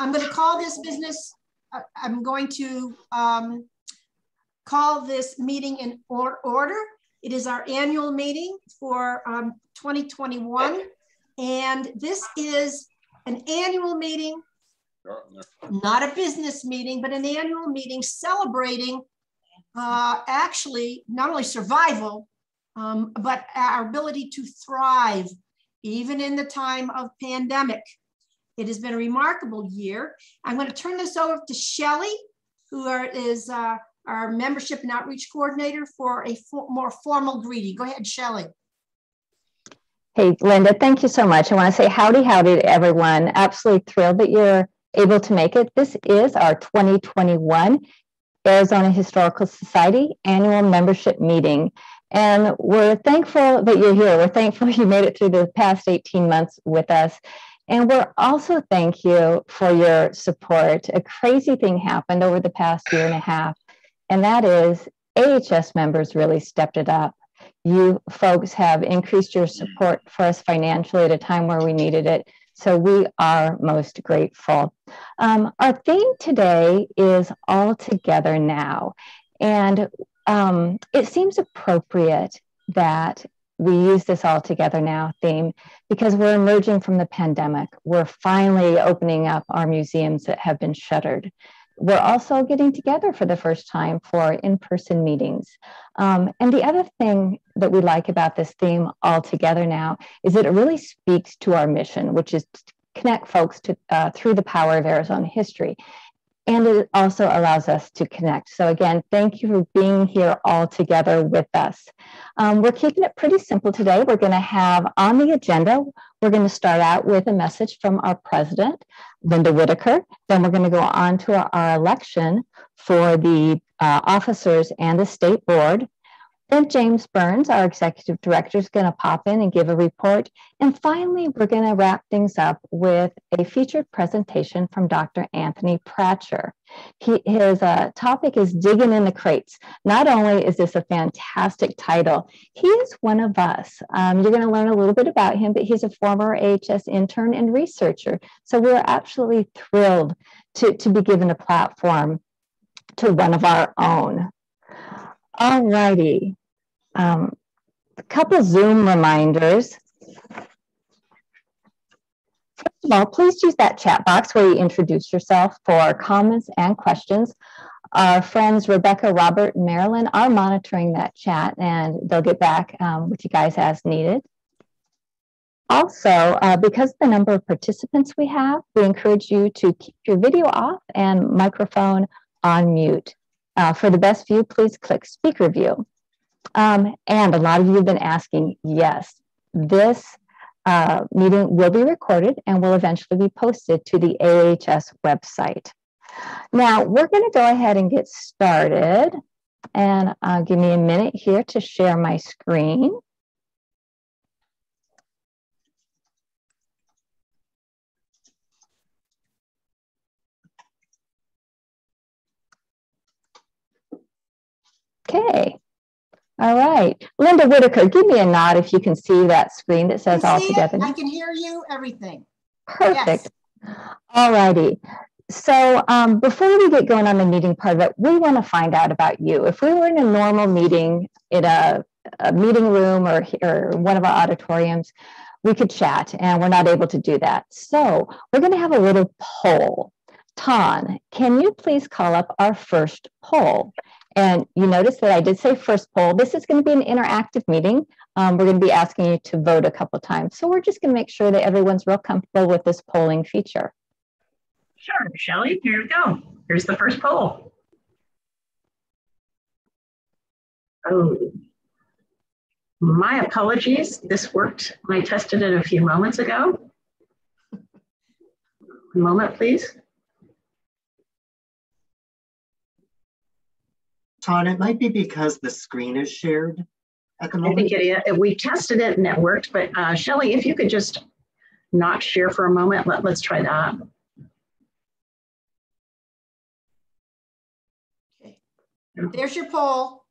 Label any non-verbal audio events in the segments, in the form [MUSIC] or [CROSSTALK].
I'm going to call this business, uh, I'm going to um, call this meeting in or order. It is our annual meeting for um, 2021. And this is an annual meeting, not a business meeting, but an annual meeting celebrating uh, actually not only survival, um, but our ability to thrive even in the time of pandemic. It has been a remarkable year. I'm going to turn this over to Shelly, who are, is uh, our membership and outreach coordinator for a for more formal greeting. Go ahead, Shelly. Hey, Linda, thank you so much. I want to say howdy, howdy to everyone. Absolutely thrilled that you're able to make it. This is our 2021 Arizona Historical Society annual membership meeting. And we're thankful that you're here. We're thankful [LAUGHS] you made it through the past 18 months with us. And we're also thank you for your support. A crazy thing happened over the past year and a half, and that is AHS members really stepped it up. You folks have increased your support for us financially at a time where we needed it. So we are most grateful. Um, our theme today is all together now. And um, it seems appropriate that we use this all together now theme because we're emerging from the pandemic. We're finally opening up our museums that have been shuttered we're also getting together for the first time for in-person meetings. Um, and the other thing that we like about this theme all together now is that it really speaks to our mission, which is to connect folks to, uh, through the power of Arizona history. And it also allows us to connect. So again, thank you for being here all together with us. Um, we're keeping it pretty simple today. We're going to have on the agenda, we're going to start out with a message from our president, Linda Whitaker. Then we're going to go on to our, our election for the uh, officers and the state board. Then James Burns, our executive director, is going to pop in and give a report. And finally, we're going to wrap things up with a featured presentation from Dr. Anthony Pratcher. He, his uh, topic is Digging in the Crates. Not only is this a fantastic title, he is one of us. Um, you're going to learn a little bit about him, but he's a former AHS intern and researcher. So we're absolutely thrilled to, to be given a platform to one of our own. All righty. Um, a couple Zoom reminders. First of all, please use that chat box where you introduce yourself for comments and questions. Our friends Rebecca, Robert, and Marilyn are monitoring that chat and they'll get back um, with you guys as needed. Also, uh, because of the number of participants we have, we encourage you to keep your video off and microphone on mute. Uh, for the best view, please click speaker view. Um, and a lot of you have been asking, yes, this uh, meeting will be recorded and will eventually be posted to the AHS website. Now, we're going to go ahead and get started. And uh, give me a minute here to share my screen. Okay. All right. Linda Whitaker, give me a nod if you can see that screen that says all together. I can hear you, everything. Perfect. Yes. All righty. So um, before we get going on the meeting part of it, we want to find out about you. If we were in a normal meeting in a, a meeting room or, or one of our auditoriums, we could chat and we're not able to do that. So we're going to have a little poll. Ton, can you please call up our first poll? And you notice that I did say first poll. This is going to be an interactive meeting. Um, we're going to be asking you to vote a couple times. So we're just going to make sure that everyone's real comfortable with this polling feature. Sure, Shelly, here we go. Here's the first poll. Oh, my apologies. This worked I tested it a few moments ago. A moment, please. Todd, it might be because the screen is shared at the moment. I think it, it, we tested it and it worked, but uh, Shelly, if you could just not share for a moment, let, let's try that. Okay, there's your poll.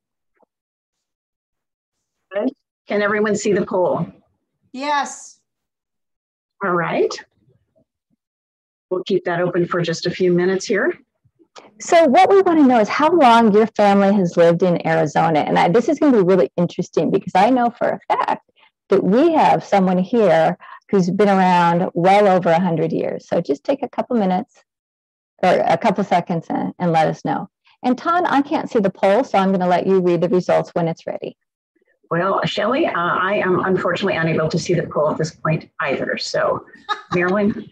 Can everyone see the poll? Yes. All right. We'll keep that open for just a few minutes here. So, what we want to know is how long your family has lived in Arizona. And I, this is going to be really interesting because I know for a fact that we have someone here who's been around well over 100 years. So, just take a couple minutes or a couple seconds and, and let us know. And Ton, I can't see the poll, so I'm going to let you read the results when it's ready. Well, Shelley, uh, I am unfortunately unable to see the poll at this point either. So, Marilyn.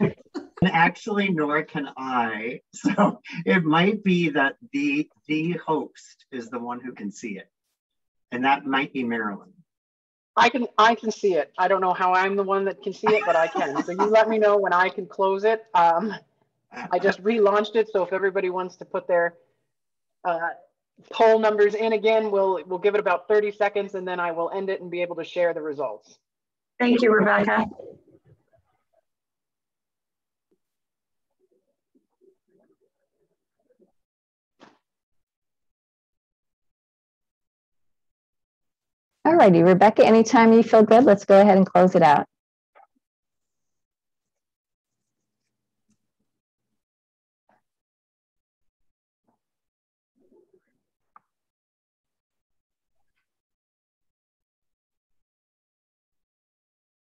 [LAUGHS] Actually, nor can I. [LAUGHS] So it might be that the the host is the one who can see it, and that might be Marilyn. I can I can see it. I don't know how I'm the one that can see it, but I can. so you let me know when I can close it. Um, I just relaunched it, so if everybody wants to put their uh, poll numbers in again, we'll we'll give it about 30 seconds, and then I will end it and be able to share the results. Thank you, Rebecca. All righty, Rebecca, anytime you feel good, let's go ahead and close it out.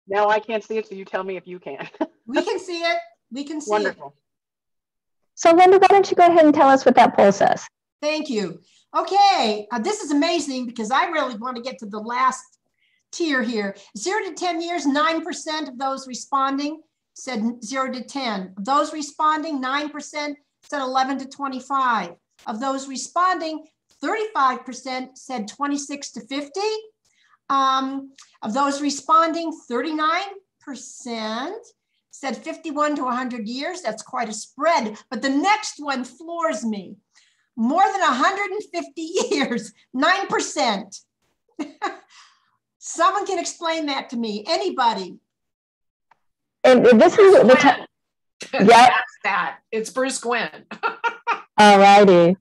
Now I can't see it, so you tell me if you can. [LAUGHS] we can see it. We can see Wonderful. it. So Linda, why don't you go ahead and tell us what that poll says? Thank you. Okay, uh, this is amazing because I really want to get to the last tier here. Zero to 10 years, 9% of those responding said zero to 10. Of those responding, 9% said 11 to 25. Of those responding, 35% said 26 to 50. Um, of those responding, 39% said 51 to 100 years. That's quite a spread. But the next one floors me more than 150 [LAUGHS] years, 9%. [LAUGHS] Someone can explain that to me. Anybody? And this is the time. Yeah, [LAUGHS] that. It's Bruce Gwynn. All righty.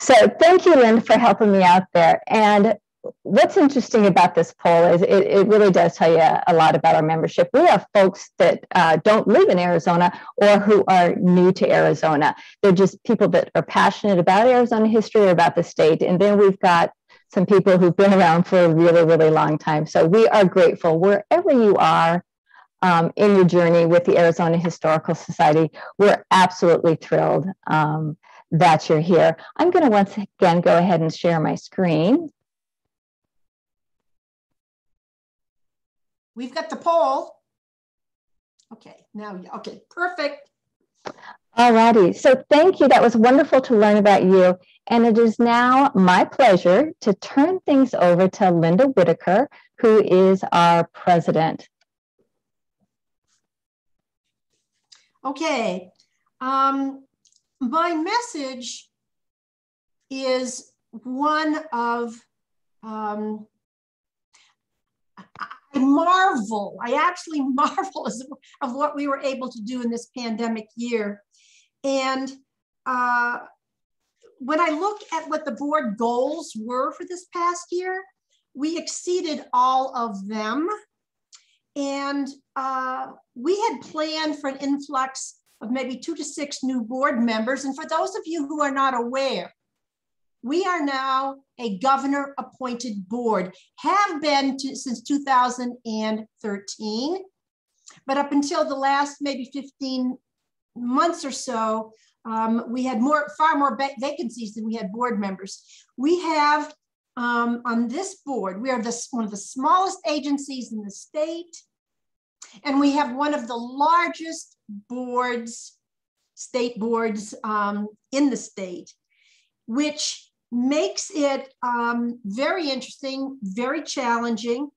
So thank you, Lynn, for helping me out there. And what's interesting about this poll is it, it really does tell you a lot about our membership. We have folks that uh, don't live in Arizona or who are new to Arizona. They're just people that are passionate about Arizona history or about the state. And then we've got some people who've been around for a really, really long time. So we are grateful wherever you are um, in your journey with the Arizona Historical Society. We're absolutely thrilled um, that you're here. I'm going to once again go ahead and share my screen. We've got the poll. Okay, now, okay, perfect. All righty. So thank you. That was wonderful to learn about you. And it is now my pleasure to turn things over to Linda Whitaker, who is our president. Okay. Um, my message is one of um, I marvel, I actually [LAUGHS] marvel of what we were able to do in this pandemic year. And uh, when I look at what the board goals were for this past year, we exceeded all of them. And uh, we had planned for an influx of maybe two to six new board members. And for those of you who are not aware, we are now a governor appointed board, have been to, since 2013. But up until the last maybe 15 months or so, um, we had more, far more vacancies than we had board members. We have um, on this board, we are this, one of the smallest agencies in the state, and we have one of the largest boards, state boards um, in the state, which makes it um, very interesting, very challenging.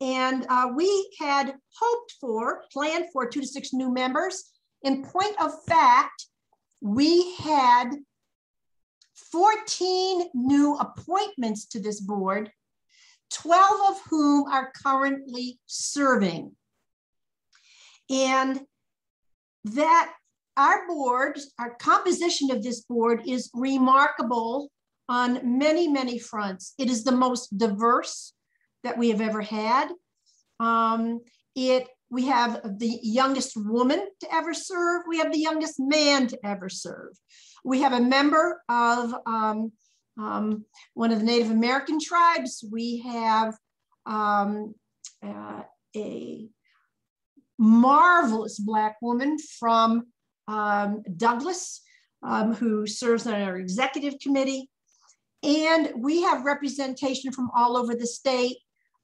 And uh, we had hoped for, planned for two to six new members. In point of fact, we had 14 new appointments to this board, 12 of whom are currently serving. And that our board, our composition of this board is remarkable on many, many fronts. It is the most diverse that we have ever had. Um, it we have the youngest woman to ever serve. We have the youngest man to ever serve. We have a member of um, um, one of the Native American tribes. We have um, uh, a marvelous Black woman from um, Douglas um, who serves on our executive committee. And we have representation from all over the state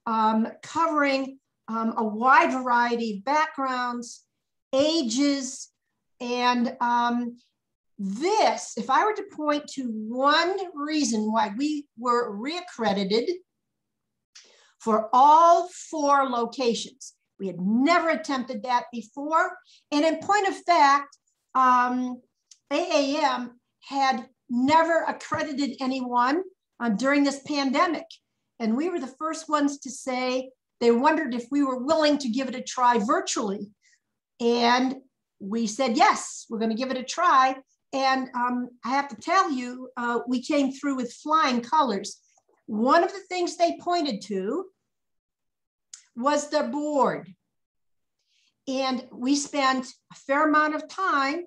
um, covering um, a wide variety of backgrounds, ages, and um, this, if I were to point to one reason why we were reaccredited for all four locations, we had never attempted that before. And in point of fact, um, AAM had never accredited anyone uh, during this pandemic. And we were the first ones to say they wondered if we were willing to give it a try virtually. And we said, yes, we're going to give it a try. And um, I have to tell you, uh, we came through with flying colors. One of the things they pointed to was the board. And we spent a fair amount of time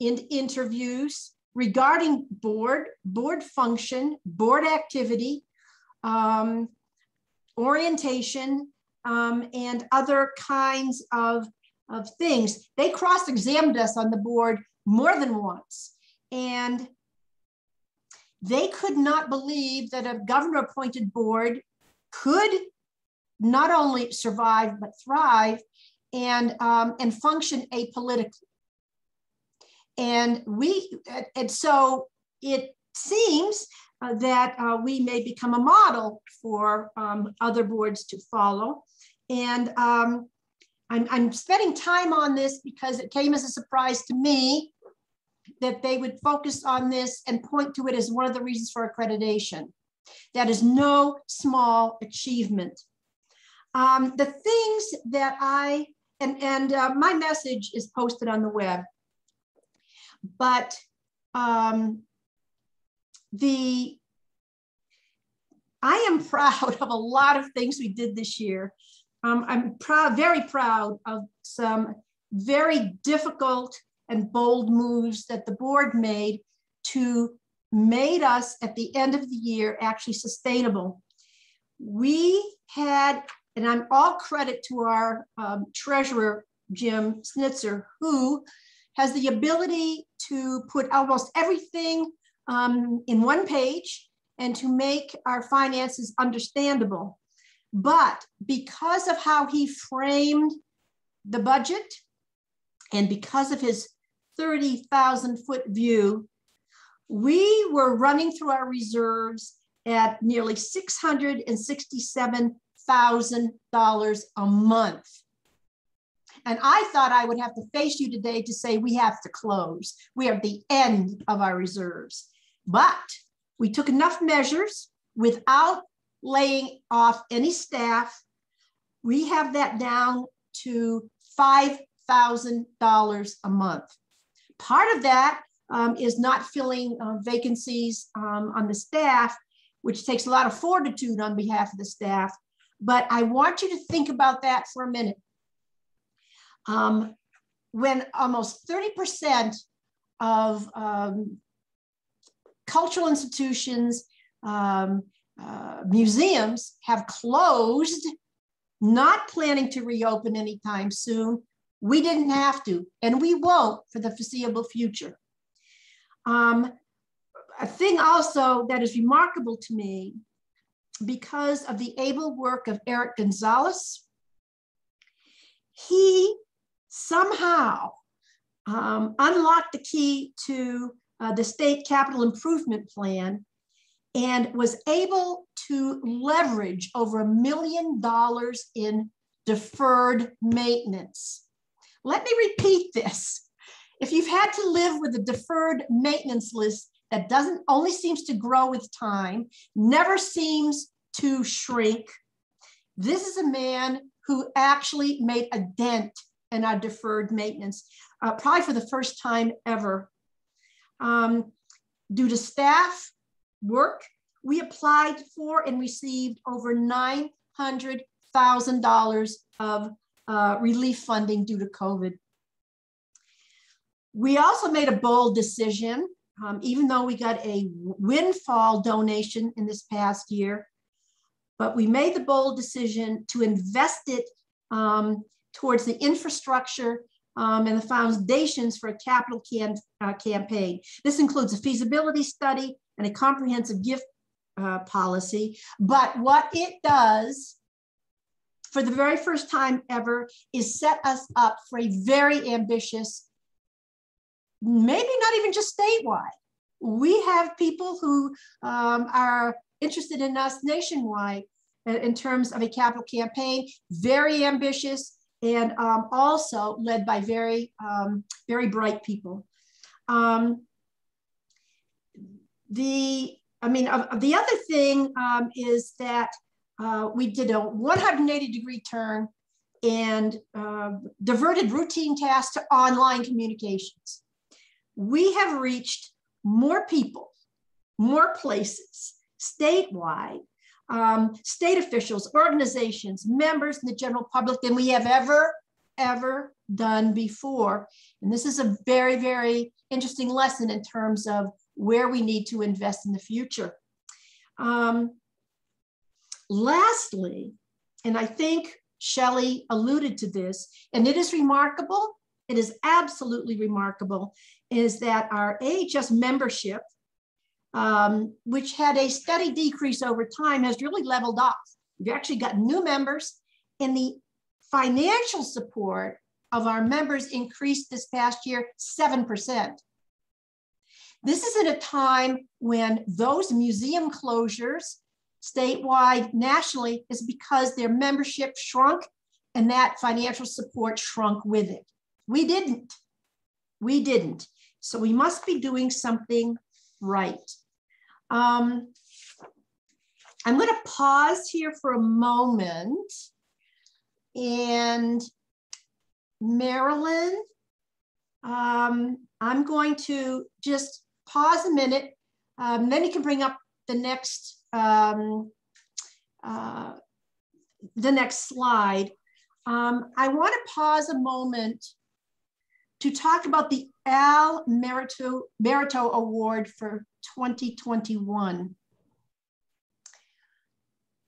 in interviews regarding board, board function, board activity, um, orientation, um, and other kinds of, of things. They cross-examined us on the board more than once. And they could not believe that a governor appointed board could not only survive, but thrive and, um, and function apolitically. And we, and so it seems uh, that uh, we may become a model for um, other boards to follow. And um, I'm, I'm spending time on this because it came as a surprise to me that they would focus on this and point to it as one of the reasons for accreditation. That is no small achievement. Um, the things that I, and, and uh, my message is posted on the web, but um, the, I am [LAUGHS] proud of a lot of things we did this year. Um, I'm proud, very proud of some very difficult and bold moves that the board made to made us at the end of the year actually sustainable. We had, and I'm all credit to our um, treasurer, Jim Snitzer, who has the ability to put almost everything um, in one page and to make our finances understandable. But because of how he framed the budget and because of his 30,000 foot view, we were running through our reserves at nearly $667,000 a month. And I thought I would have to face you today to say we have to close. We are at the end of our reserves. But we took enough measures without laying off any staff. We have that down to $5,000 a month. Part of that um, is not filling uh, vacancies um, on the staff, which takes a lot of fortitude on behalf of the staff. But I want you to think about that for a minute. Um, when almost 30% of um, cultural institutions, um, uh, museums have closed, not planning to reopen anytime soon, we didn't have to, and we won't for the foreseeable future. Um, a thing also that is remarkable to me, because of the able work of Eric Gonzalez, he somehow um, unlocked the key to uh, the state capital improvement plan and was able to leverage over a million dollars in deferred maintenance. Let me repeat this. If you've had to live with a deferred maintenance list that doesn't only seems to grow with time, never seems to shrink, this is a man who actually made a dent in our deferred maintenance, uh, probably for the first time ever. Um, due to staff work, we applied for and received over $900,000 of uh, relief funding due to COVID. We also made a bold decision, um, even though we got a windfall donation in this past year, but we made the bold decision to invest it um, towards the infrastructure um, and the foundations for a capital can, uh, campaign. This includes a feasibility study and a comprehensive gift uh, policy. But what it does for the very first time ever is set us up for a very ambitious, maybe not even just statewide. We have people who um, are interested in us nationwide in terms of a capital campaign, very ambitious and um, also led by very, um, very bright people. Um, the, I mean, uh, the other thing um, is that uh, we did a 180 degree turn and uh, diverted routine tasks to online communications. We have reached more people, more places statewide um, state officials, organizations, members, and the general public than we have ever, ever done before. And this is a very, very interesting lesson in terms of where we need to invest in the future. Um, lastly, and I think Shelley alluded to this, and it is remarkable, it is absolutely remarkable, is that our AHS membership um, which had a steady decrease over time, has really leveled off. We've actually got new members, and the financial support of our members increased this past year 7%. This is at a time when those museum closures, statewide, nationally, is because their membership shrunk and that financial support shrunk with it. We didn't. We didn't. So we must be doing something right. Um, I'm going to pause here for a moment. And Marilyn, um, I'm going to just pause a minute. Um, then you can bring up the next um, uh, the next slide. Um, I want to pause a moment to talk about the Al Merito, Merito Award for 2021.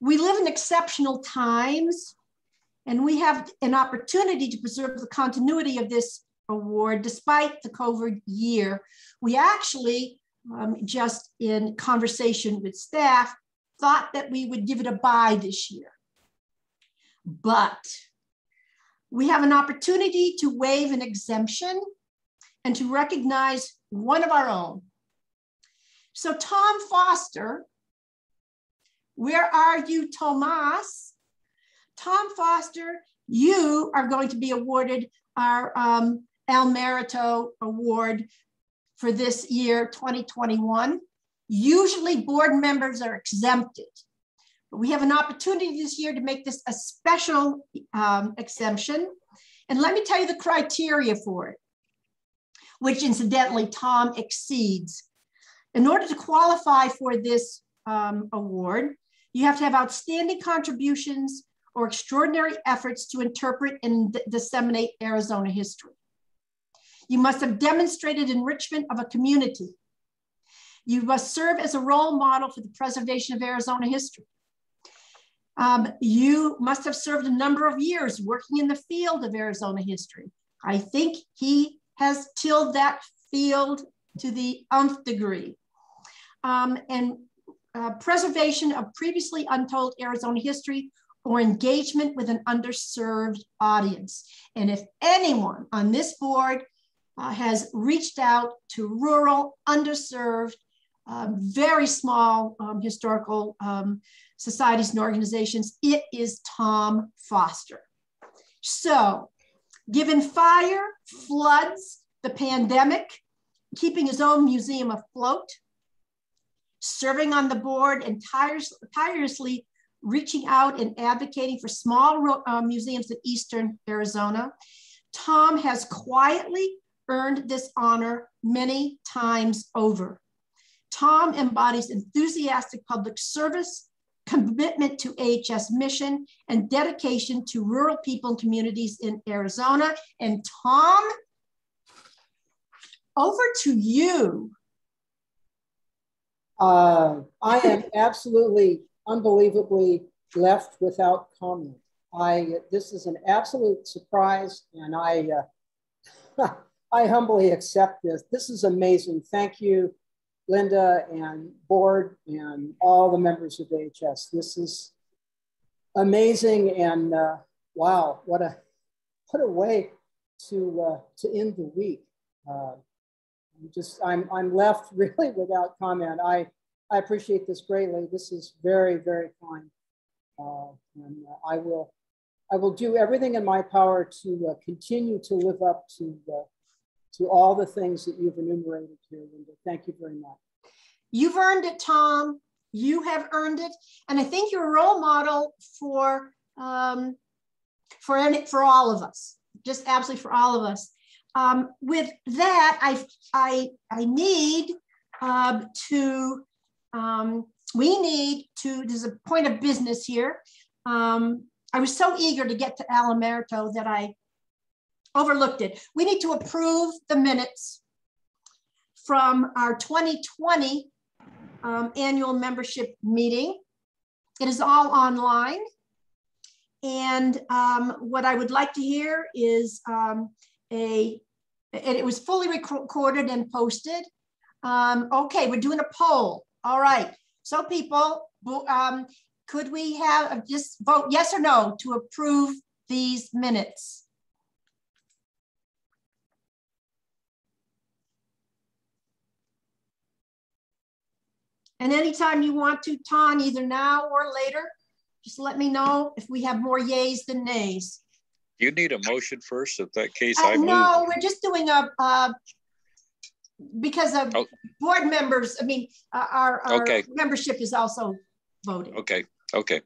We live in exceptional times, and we have an opportunity to preserve the continuity of this award despite the COVID year. We actually, um, just in conversation with staff, thought that we would give it a bye this year. But we have an opportunity to waive an exemption and to recognize one of our own. So Tom Foster, where are you, Tomas? Tom Foster, you are going to be awarded our um, Al Merito Award for this year, 2021. Usually board members are exempted. But we have an opportunity this year to make this a special um, exemption. And let me tell you the criteria for it, which incidentally Tom exceeds. In order to qualify for this um, award, you have to have outstanding contributions or extraordinary efforts to interpret and disseminate Arizona history. You must have demonstrated enrichment of a community. You must serve as a role model for the preservation of Arizona history. Um, you must have served a number of years working in the field of Arizona history. I think he has tilled that field to the nth degree. Um, and uh, preservation of previously untold Arizona history or engagement with an underserved audience. And if anyone on this board uh, has reached out to rural, underserved, um, very small um, historical um, societies and organizations, it is Tom Foster. So, given fire, floods, the pandemic, keeping his own museum afloat, serving on the board and tirelessly reaching out and advocating for small uh, museums in Eastern Arizona, Tom has quietly earned this honor many times over. Tom embodies enthusiastic public service, commitment to AHS mission, and dedication to rural people and communities in Arizona. And Tom, over to you. Uh, I am absolutely, unbelievably left without comment. I this is an absolute surprise, and I uh, [LAUGHS] I humbly accept this. This is amazing. Thank you, Linda and board and all the members of AHS. This is amazing, and uh, wow, what a what a way to uh, to end the week. Just I'm I'm left [LAUGHS] really without comment. I I appreciate this greatly. This is very very kind, uh, and uh, I will I will do everything in my power to uh, continue to live up to uh, to all the things that you've enumerated here, Linda. Thank you very much. You've earned it, Tom. You have earned it, and I think you're a role model for um, for any, for all of us. Just absolutely for all of us. Um, with that, I I I need um, to um, we need to. There's a point of business here. Um, I was so eager to get to Al Merito that I overlooked it. We need to approve the minutes from our 2020 um, annual membership meeting. It is all online. And um, what I would like to hear is um, a, and it was fully recorded and posted. Um, okay, we're doing a poll. All right. So people, um, could we have just vote yes or no to approve these minutes? And anytime you want to, Ton, either now or later, just let me know if we have more yays than nays. You need a motion first. If that case, uh, I no, we're just doing a uh, because of oh. board members. I mean, uh, our, our okay. membership is also voting. Okay. Okay.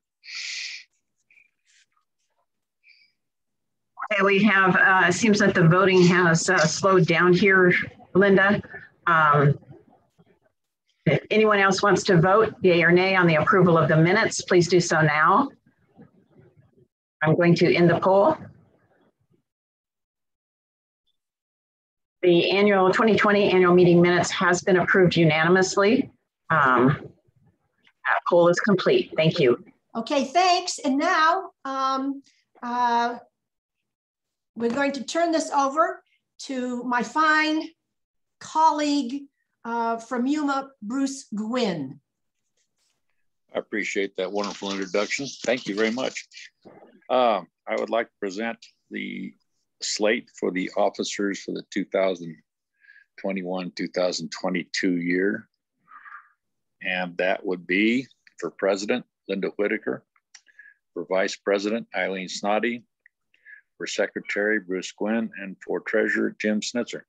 Okay, we have, uh, it seems that the voting has uh, slowed down here, Linda. Um, if anyone else wants to vote, yay or nay, on the approval of the minutes, please do so now. I'm going to end the poll. The annual 2020 annual meeting minutes has been approved unanimously. Um, poll is complete. Thank you. Okay, thanks. And now um, uh, we're going to turn this over to my fine colleague uh, from Yuma, Bruce Gwynn. I appreciate that wonderful introduction. Thank you very much. Um, I would like to present the slate for the officers for the 2021-2022 year. And that would be for President, Linda Whitaker, for Vice President, Eileen Snoddy, for Secretary, Bruce Gwynn, and for Treasurer, Jim Snitzer.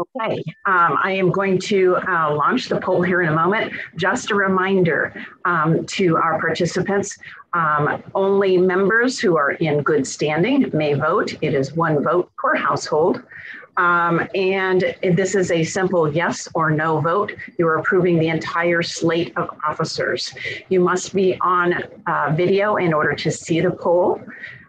Okay, um, I am going to uh, launch the poll here in a moment. Just a reminder um, to our participants, um, only members who are in good standing may vote. It is one vote per household. Um, and this is a simple yes or no vote. You're approving the entire slate of officers. You must be on uh, video in order to see the poll.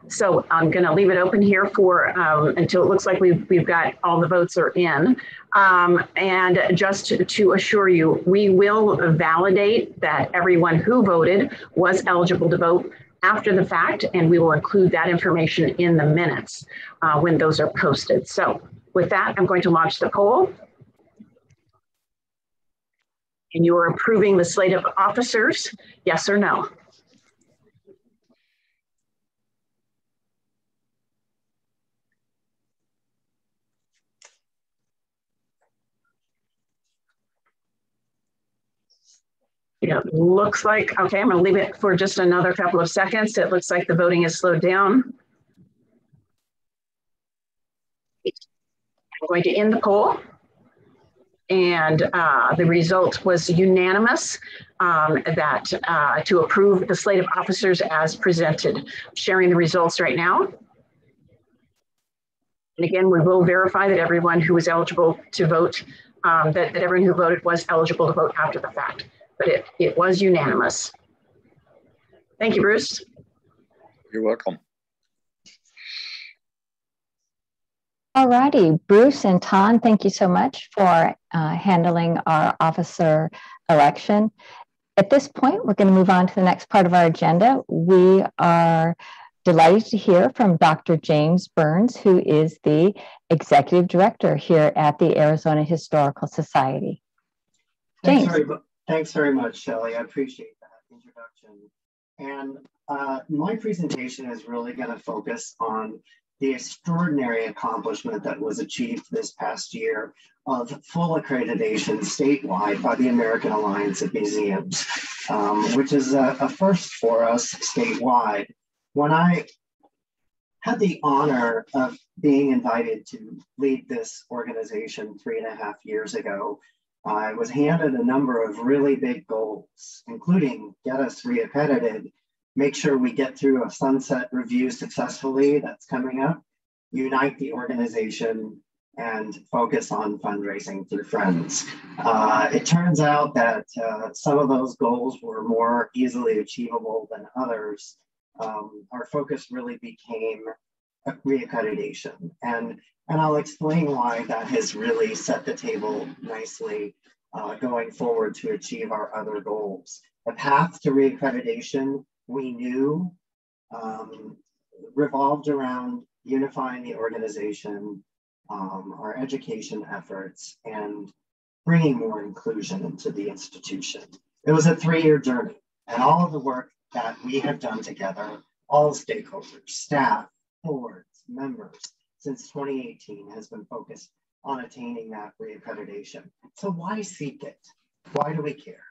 So I'm going to leave it open here for um, until it looks like we've, we've got all the votes are in. Um, and just to, assure you, we will validate that everyone who voted was eligible to vote after the fact, and we will include that information in the minutes uh, when those are posted. So with that, I'm going to launch the poll. And you are approving the slate of officers, yes or no? It looks like, okay, I'm gonna leave it for just another couple of seconds. It looks like the voting has slowed down. I'm going to end the poll. And uh, the result was unanimous um, that uh, to approve the slate of officers as presented. sharing the results right now. And again, we will verify that everyone who was eligible to vote, um, that, that everyone who voted was eligible to vote after the fact. But it, it was unanimous. Thank you, Bruce. You're welcome. All righty, Bruce and Ton, thank you so much for uh, handling our officer election. At this point, we're going to move on to the next part of our agenda. We are delighted to hear from Dr. James Burns, who is the executive director here at the Arizona Historical Society. James. Thanks very, thanks very much, Shelley. I appreciate that introduction. And uh, my presentation is really going to focus on the extraordinary accomplishment that was achieved this past year of full accreditation statewide by the American Alliance of Museums, um, which is a, a first for us statewide. When I had the honor of being invited to lead this organization three and a half years ago, I was handed a number of really big goals, including get us reaccredited make sure we get through a sunset review successfully that's coming up, unite the organization, and focus on fundraising through friends. Uh, it turns out that uh, some of those goals were more easily achievable than others. Um, our focus really became reaccreditation. And, and I'll explain why that has really set the table nicely uh, going forward to achieve our other goals. The path to reaccreditation we knew um, revolved around unifying the organization, um, our education efforts, and bringing more inclusion into the institution. It was a three year journey, and all of the work that we have done together, all stakeholders, staff, boards, members, since 2018 has been focused on attaining that reaccreditation. So, why seek it? Why do we care?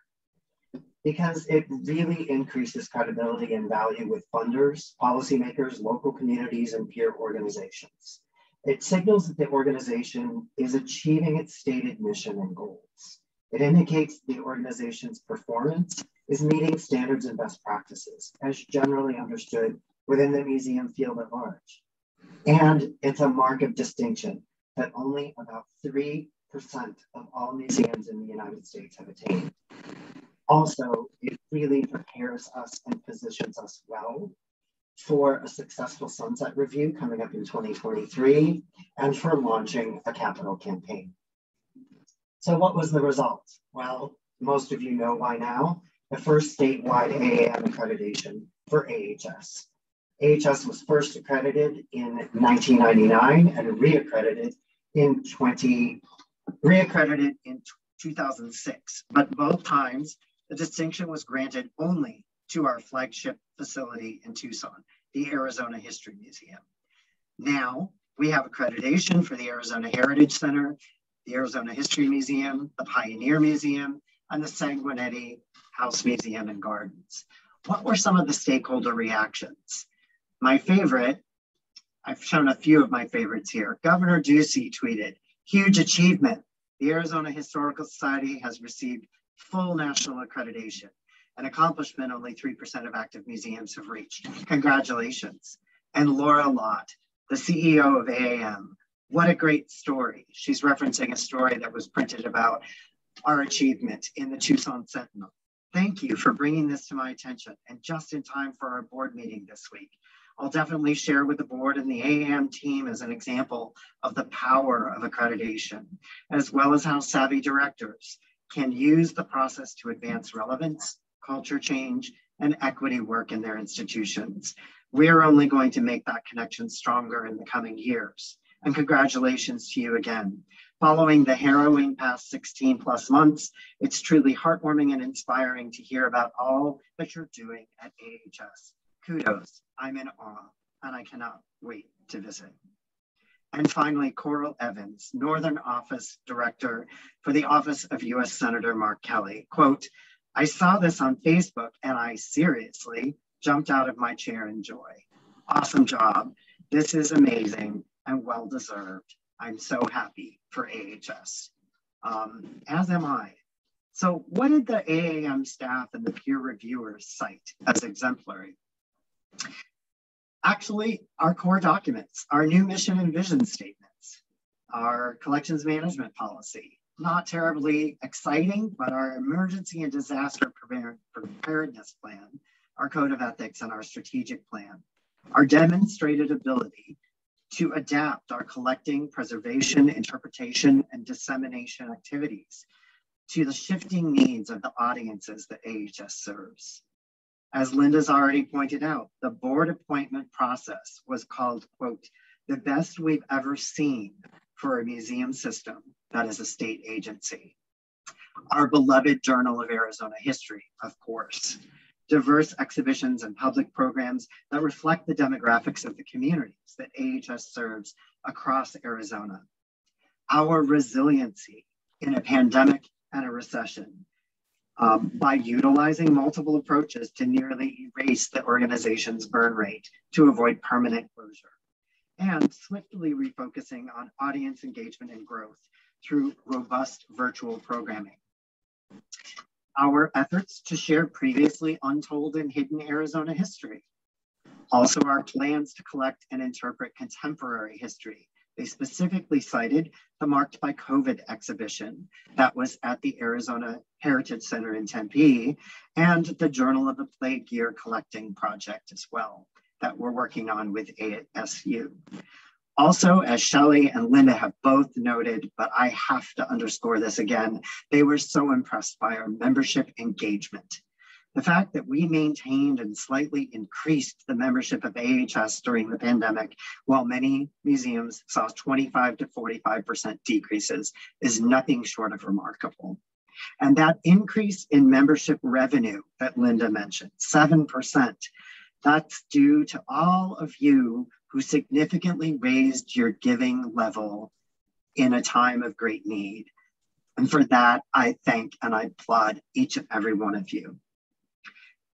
because it really increases credibility and value with funders, policymakers, local communities, and peer organizations. It signals that the organization is achieving its stated mission and goals. It indicates the organization's performance is meeting standards and best practices, as generally understood within the museum field at large. And it's a mark of distinction that only about 3% of all museums in the United States have attained. Also, it really prepares us and positions us well for a successful sunset review coming up in 2023 and for launching a capital campaign. So what was the result? Well, most of you know by now, the first statewide AAM accreditation for AHS. AHS was first accredited in 1999 and reaccredited in 20, reaccredited in 2006, but both times the distinction was granted only to our flagship facility in Tucson, the Arizona History Museum. Now we have accreditation for the Arizona Heritage Center, the Arizona History Museum, the Pioneer Museum, and the Sanguinetti House Museum and Gardens. What were some of the stakeholder reactions? My favorite, I've shown a few of my favorites here. Governor Ducey tweeted, huge achievement. The Arizona Historical Society has received full national accreditation, an accomplishment only 3% of active museums have reached. Congratulations. And Laura Lott, the CEO of AAM, what a great story. She's referencing a story that was printed about our achievement in the Tucson Sentinel. Thank you for bringing this to my attention and just in time for our board meeting this week. I'll definitely share with the board and the AAM team as an example of the power of accreditation, as well as how savvy directors can use the process to advance relevance, culture change, and equity work in their institutions. We're only going to make that connection stronger in the coming years. And congratulations to you again. Following the harrowing past 16 plus months, it's truly heartwarming and inspiring to hear about all that you're doing at AHS. Kudos, I'm in awe, and I cannot wait to visit. And finally, Coral Evans, Northern Office Director for the Office of US Senator Mark Kelly. Quote, I saw this on Facebook and I seriously jumped out of my chair in joy. Awesome job. This is amazing and well deserved. I'm so happy for AHS, um, as am I. So, what did the AAM staff and the peer reviewers cite as exemplary? Actually our core documents, our new mission and vision statements, our collections management policy, not terribly exciting, but our emergency and disaster preparedness plan, our code of ethics, and our strategic plan. Our demonstrated ability to adapt our collecting, preservation, interpretation, and dissemination activities to the shifting needs of the audiences that AHS serves. As Linda's already pointed out, the board appointment process was called, quote, the best we've ever seen for a museum system that is a state agency. Our beloved Journal of Arizona History, of course, diverse exhibitions and public programs that reflect the demographics of the communities that AHS serves across Arizona. Our resiliency in a pandemic and a recession um, by utilizing multiple approaches to nearly erase the organization's burn rate to avoid permanent closure and swiftly refocusing on audience engagement and growth through robust virtual programming. Our efforts to share previously untold and hidden Arizona history. Also our plans to collect and interpret contemporary history. They specifically cited the Marked by COVID exhibition that was at the Arizona Heritage Center in Tempe and the Journal of the Plague Year Collecting Project as well that we're working on with ASU. Also, as Shelley and Linda have both noted, but I have to underscore this again, they were so impressed by our membership engagement. The fact that we maintained and slightly increased the membership of AHS during the pandemic, while many museums saw 25 to 45% decreases, is nothing short of remarkable. And that increase in membership revenue that Linda mentioned, 7%, that's due to all of you who significantly raised your giving level in a time of great need. And for that, I thank and I applaud each and every one of you.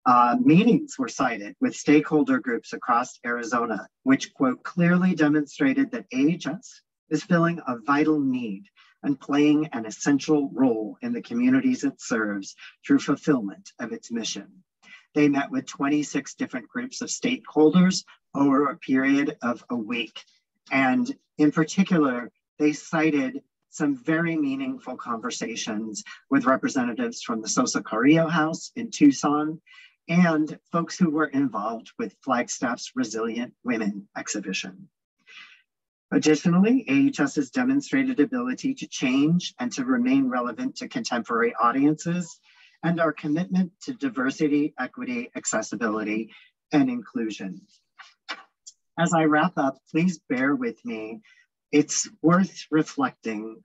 Uh, meetings were cited with stakeholder groups across Arizona, which, quote, clearly demonstrated that AHS is filling a vital need and playing an essential role in the communities it serves through fulfillment of its mission. They met with 26 different groups of stakeholders over a period of a week. And in particular, they cited some very meaningful conversations with representatives from the Sosa Carrillo House in Tucson and folks who were involved with Flagstaff's Resilient Women exhibition. Additionally, AHS has demonstrated ability to change and to remain relevant to contemporary audiences and our commitment to diversity, equity, accessibility, and inclusion. As I wrap up, please bear with me. It's worth reflecting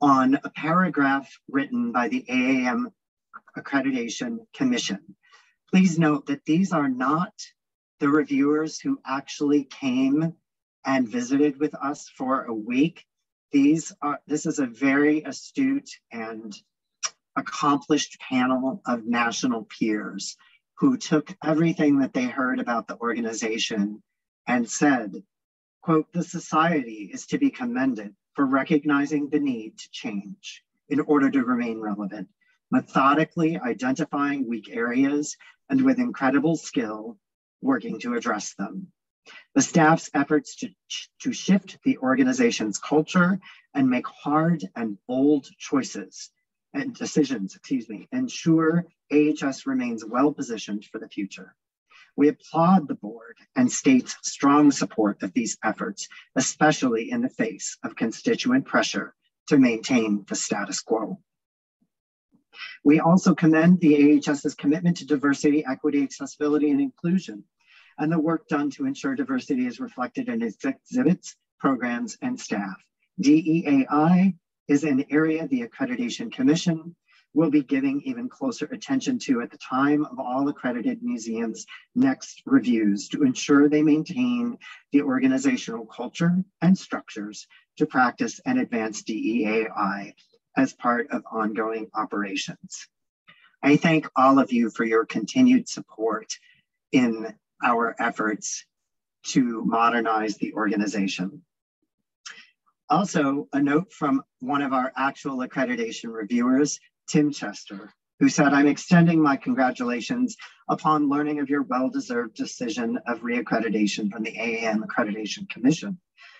on a paragraph written by the AAM Accreditation Commission. Please note that these are not the reviewers who actually came and visited with us for a week. These are, this is a very astute and accomplished panel of national peers who took everything that they heard about the organization and said, quote, the society is to be commended for recognizing the need to change in order to remain relevant, methodically identifying weak areas and with incredible skill, working to address them. The staff's efforts to, to shift the organization's culture and make hard and bold choices and decisions, excuse me, ensure AHS remains well positioned for the future. We applaud the board and state's strong support of these efforts, especially in the face of constituent pressure to maintain the status quo. We also commend the AHS's commitment to diversity, equity, accessibility, and inclusion, and the work done to ensure diversity is reflected in its exhibits, programs, and staff. DEAI is an area the Accreditation Commission will be giving even closer attention to at the time of all accredited museums' next reviews to ensure they maintain the organizational culture and structures to practice and advance DEAI as part of ongoing operations. I thank all of you for your continued support in our efforts to modernize the organization. Also, a note from one of our actual accreditation reviewers, Tim Chester, who said, I'm extending my congratulations upon learning of your well-deserved decision of reaccreditation from the AAM Accreditation Commission.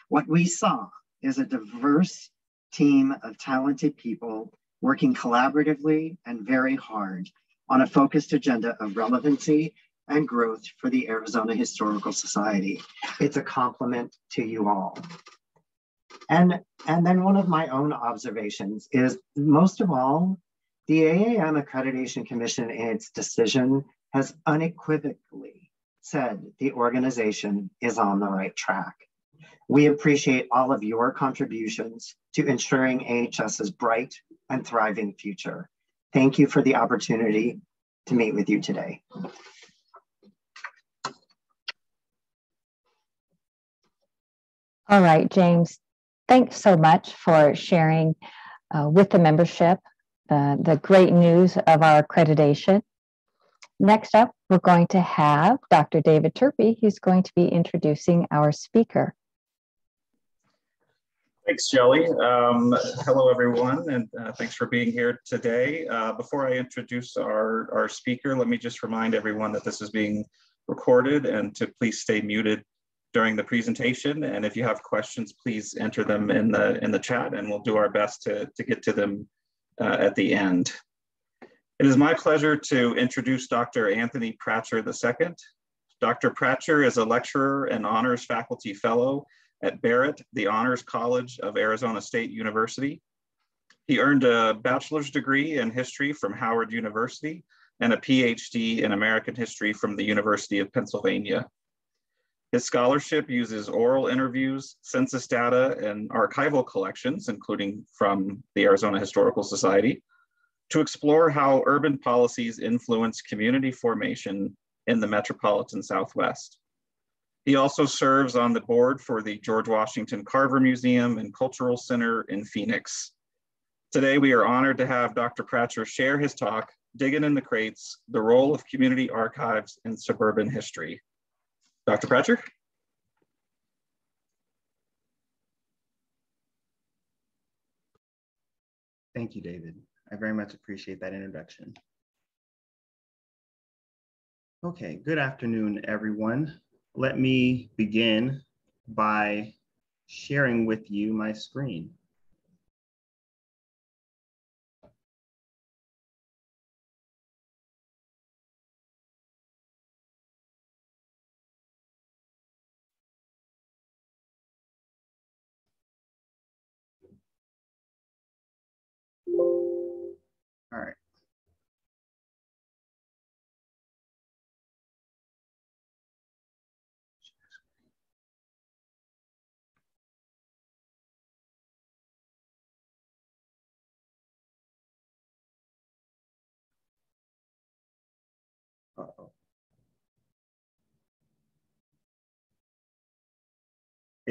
What we saw is a diverse team of talented people working collaboratively and very hard on a focused agenda of relevancy and growth for the Arizona Historical Society. It's a compliment to you all. And, and then one of my own observations is most of all, the AAM Accreditation Commission in its decision has unequivocally said the organization is on the right track. We appreciate all of your contributions to ensuring AHS's bright and thriving future. Thank you for the opportunity to meet with you today. All right, James, thanks so much for sharing uh, with the membership the great news of our accreditation. Next up, we're going to have Dr. David Turpie, who's going to be introducing our speaker. Thanks, Shelley. Um, hello, everyone, and uh, thanks for being here today. Uh, before I introduce our, our speaker, let me just remind everyone that this is being recorded and to please stay muted during the presentation. And if you have questions, please enter them in the in the chat and we'll do our best to, to get to them uh, at the end. It is my pleasure to introduce Dr. Anthony Pratcher II. Dr. Pratcher is a lecturer and honors faculty fellow at Barrett, the Honors College of Arizona State University. He earned a bachelor's degree in history from Howard University and a PhD in American history from the University of Pennsylvania. His scholarship uses oral interviews, census data, and archival collections, including from the Arizona Historical Society, to explore how urban policies influence community formation in the metropolitan Southwest. He also serves on the board for the George Washington Carver Museum and Cultural Center in Phoenix. Today, we are honored to have Dr. Pratcher share his talk, Digging in the Crates, the role of community archives in suburban history. Dr. Pratcher? Thank you, David. I very much appreciate that introduction. Okay, good afternoon, everyone. Let me begin by sharing with you my screen.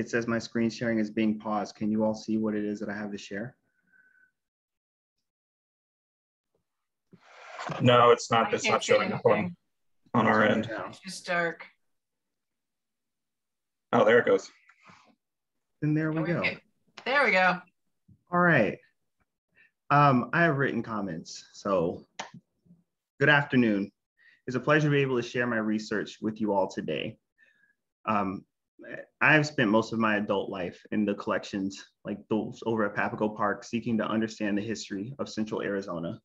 It says my screen sharing is being paused. Can you all see what it is that I have to share? No, it's not. It's not showing up on, on our end. It's just dark. Oh, there it goes. And there we go. There we go. All right. Um, I have written comments. So good afternoon. It's a pleasure to be able to share my research with you all today. Um, I've spent most of my adult life in the collections like those over at Papago Park, seeking to understand the history of Central Arizona.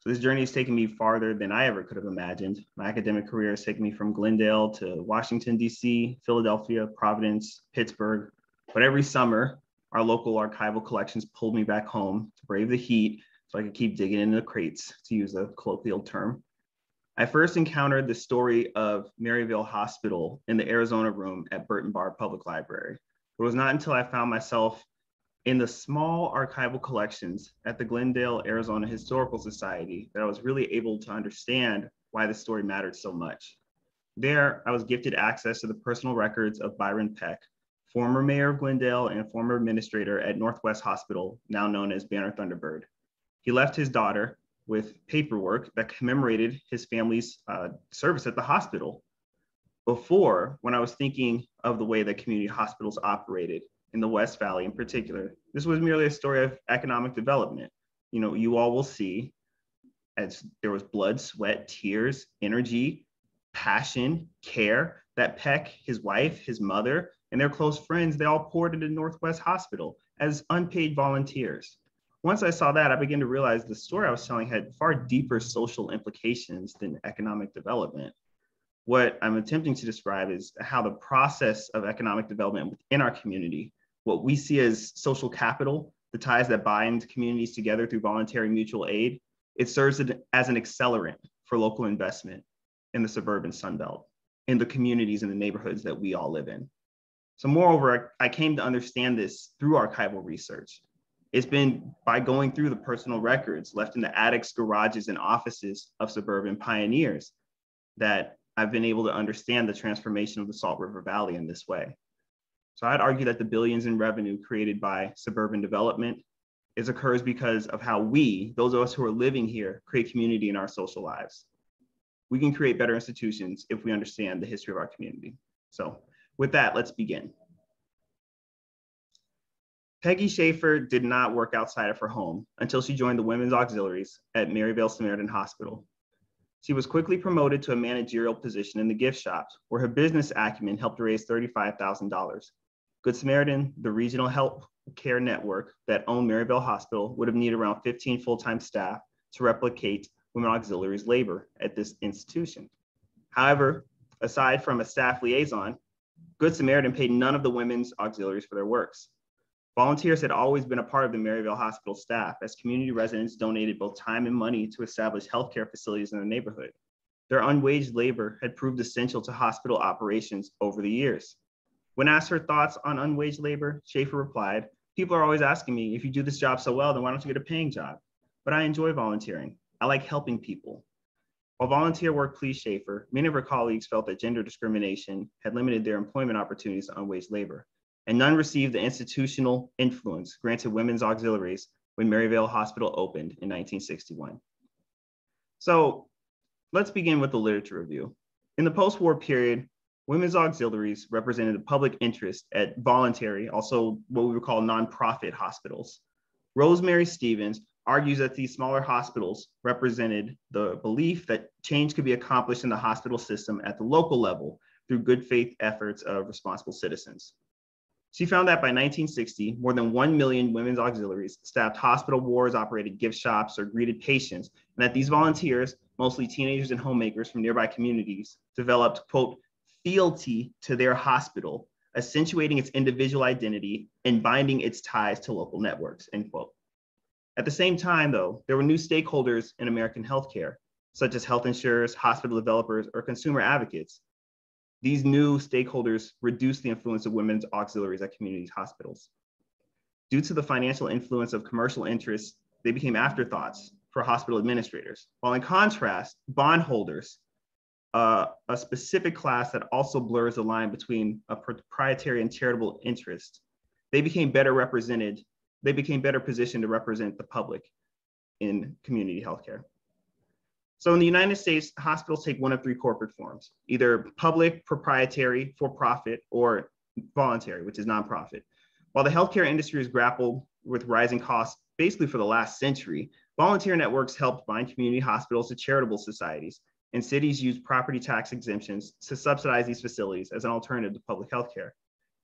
So this journey has taken me farther than I ever could have imagined. My academic career has taken me from Glendale to Washington, DC, Philadelphia, Providence, Pittsburgh. But every summer, our local archival collections pulled me back home to brave the heat so I could keep digging into the crates, to use a colloquial term. I first encountered the story of Maryvale Hospital in the Arizona room at Burton Barr Public Library. It was not until I found myself in the small archival collections at the Glendale, Arizona Historical Society that I was really able to understand why the story mattered so much. There, I was gifted access to the personal records of Byron Peck, former mayor of Glendale and former administrator at Northwest Hospital, now known as Banner Thunderbird. He left his daughter with paperwork that commemorated his family's uh, service at the hospital. Before, when I was thinking of the way that community hospitals operated in the West Valley in particular. This was merely a story of economic development. You know, you all will see as there was blood, sweat, tears, energy, passion, care that Peck, his wife, his mother, and their close friends, they all poured into Northwest Hospital as unpaid volunteers. Once I saw that, I began to realize the story I was telling had far deeper social implications than economic development. What I'm attempting to describe is how the process of economic development within our community, what we see as social capital, the ties that bind communities together through voluntary mutual aid, it serves as an accelerant for local investment in the suburban Sunbelt, in the communities and the neighborhoods that we all live in. So moreover, I came to understand this through archival research. It's been by going through the personal records left in the attics, garages, and offices of suburban pioneers that I've been able to understand the transformation of the Salt River Valley in this way. So I'd argue that the billions in revenue created by suburban development is occurs because of how we, those of us who are living here, create community in our social lives. We can create better institutions if we understand the history of our community. So with that, let's begin. Peggy Schaefer did not work outside of her home until she joined the Women's Auxiliaries at Maryvale Samaritan Hospital. She was quickly promoted to a managerial position in the gift shops, where her business acumen helped raise $35,000. Good Samaritan, the regional health care network that owned Maryvale Hospital, would have needed around 15 full-time staff to replicate Women Auxiliaries labor at this institution. However, aside from a staff liaison, Good Samaritan paid none of the women's auxiliaries for their works. Volunteers had always been a part of the Maryvale Hospital staff as community residents donated both time and money to establish healthcare facilities in the neighborhood. Their unwaged labor had proved essential to hospital operations over the years. When asked her thoughts on unwaged labor, Schaefer replied, People are always asking me, if you do this job so well, then why don't you get a paying job? But I enjoy volunteering. I like helping people. While volunteer work pleased Schaefer, many of her colleagues felt that gender discrimination had limited their employment opportunities to unwaged labor and none received the institutional influence granted women's auxiliaries when Maryvale Hospital opened in 1961. So let's begin with the literature review. In the post-war period, women's auxiliaries represented the public interest at voluntary, also what we would call nonprofit hospitals. Rosemary Stevens argues that these smaller hospitals represented the belief that change could be accomplished in the hospital system at the local level through good faith efforts of responsible citizens. She found that by 1960, more than 1 million women's auxiliaries staffed hospital wards, operated gift shops, or greeted patients, and that these volunteers, mostly teenagers and homemakers from nearby communities, developed, quote, fealty to their hospital, accentuating its individual identity and binding its ties to local networks, end quote. At the same time, though, there were new stakeholders in American healthcare, such as health insurers, hospital developers, or consumer advocates, these new stakeholders reduce the influence of women's auxiliaries at community hospitals. Due to the financial influence of commercial interests, they became afterthoughts for hospital administrators. While in contrast, bondholders, uh, a specific class that also blurs the line between a proprietary and charitable interest, they became better represented, they became better positioned to represent the public in community healthcare. So in the United States, hospitals take one of three corporate forms, either public, proprietary, for-profit, or voluntary, which is nonprofit. While the healthcare industry has grappled with rising costs basically for the last century, volunteer networks helped bind community hospitals to charitable societies, and cities use property tax exemptions to subsidize these facilities as an alternative to public healthcare.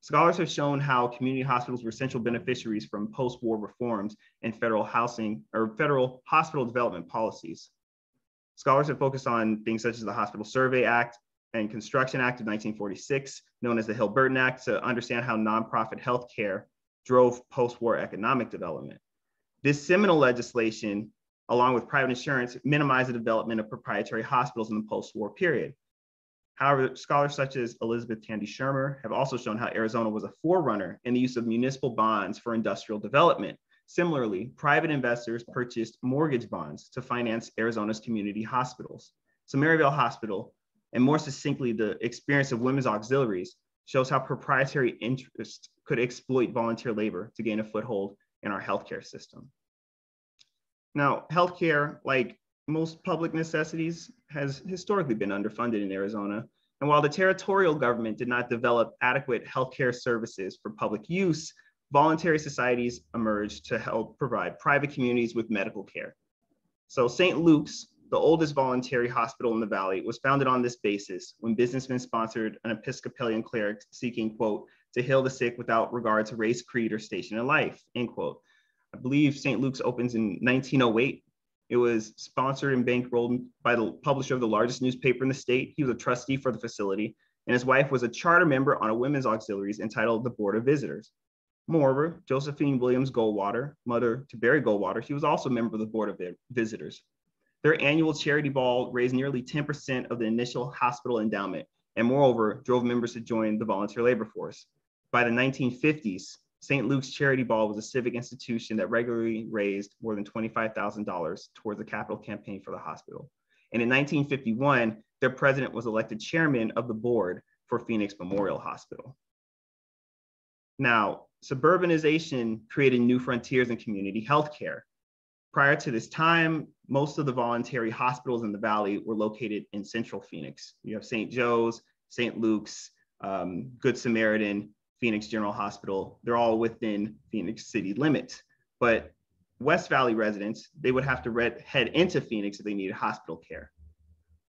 Scholars have shown how community hospitals were essential beneficiaries from post-war reforms and federal housing or federal hospital development policies. Scholars have focused on things such as the Hospital Survey Act and Construction Act of 1946, known as the Hill-Burton Act, to understand how nonprofit healthcare drove post-war economic development. This seminal legislation, along with private insurance, minimized the development of proprietary hospitals in the post-war period. However, scholars such as Elizabeth Tandy Shermer have also shown how Arizona was a forerunner in the use of municipal bonds for industrial development, Similarly, private investors purchased mortgage bonds to finance Arizona's community hospitals. So Maryvale Hospital, and more succinctly, the experience of women's auxiliaries shows how proprietary interest could exploit volunteer labor to gain a foothold in our healthcare system. Now, healthcare, like most public necessities, has historically been underfunded in Arizona. And while the territorial government did not develop adequate healthcare services for public use, voluntary societies emerged to help provide private communities with medical care. So St. Luke's, the oldest voluntary hospital in the Valley, was founded on this basis when businessmen sponsored an Episcopalian cleric seeking, quote, to heal the sick without regard to race, creed, or station in life, end quote. I believe St. Luke's opens in 1908. It was sponsored and bankrolled by the publisher of the largest newspaper in the state. He was a trustee for the facility, and his wife was a charter member on a women's auxiliaries entitled the Board of Visitors. Moreover, Josephine Williams Goldwater, mother to Barry Goldwater, she was also a member of the Board of Visitors. Their annual charity ball raised nearly 10% of the initial hospital endowment, and moreover, drove members to join the volunteer labor force. By the 1950s, St. Luke's Charity Ball was a civic institution that regularly raised more than $25,000 towards the capital campaign for the hospital. And in 1951, their president was elected chairman of the board for Phoenix Memorial Hospital. Now, suburbanization created new frontiers in community healthcare. Prior to this time, most of the voluntary hospitals in the valley were located in central Phoenix. You have St. Joe's, St. Luke's, um, Good Samaritan, Phoenix General Hospital. They're all within Phoenix city limits. But West Valley residents, they would have to head into Phoenix if they needed hospital care.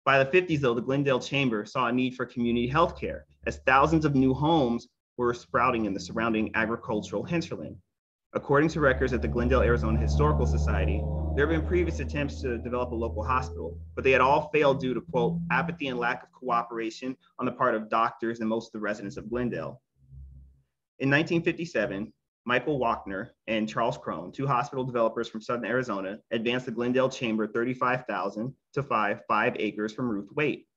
By the 50s, though, the Glendale Chamber saw a need for community health care as thousands of new homes were sprouting in the surrounding agricultural hinterland. According to records at the Glendale, Arizona Historical Society, there have been previous attempts to develop a local hospital, but they had all failed due to, quote, apathy and lack of cooperation on the part of doctors and most of the residents of Glendale. In 1957, Michael Wachner and Charles Crone, two hospital developers from Southern Arizona, advanced the Glendale Chamber 35,000 to five, five acres from Ruth Waite.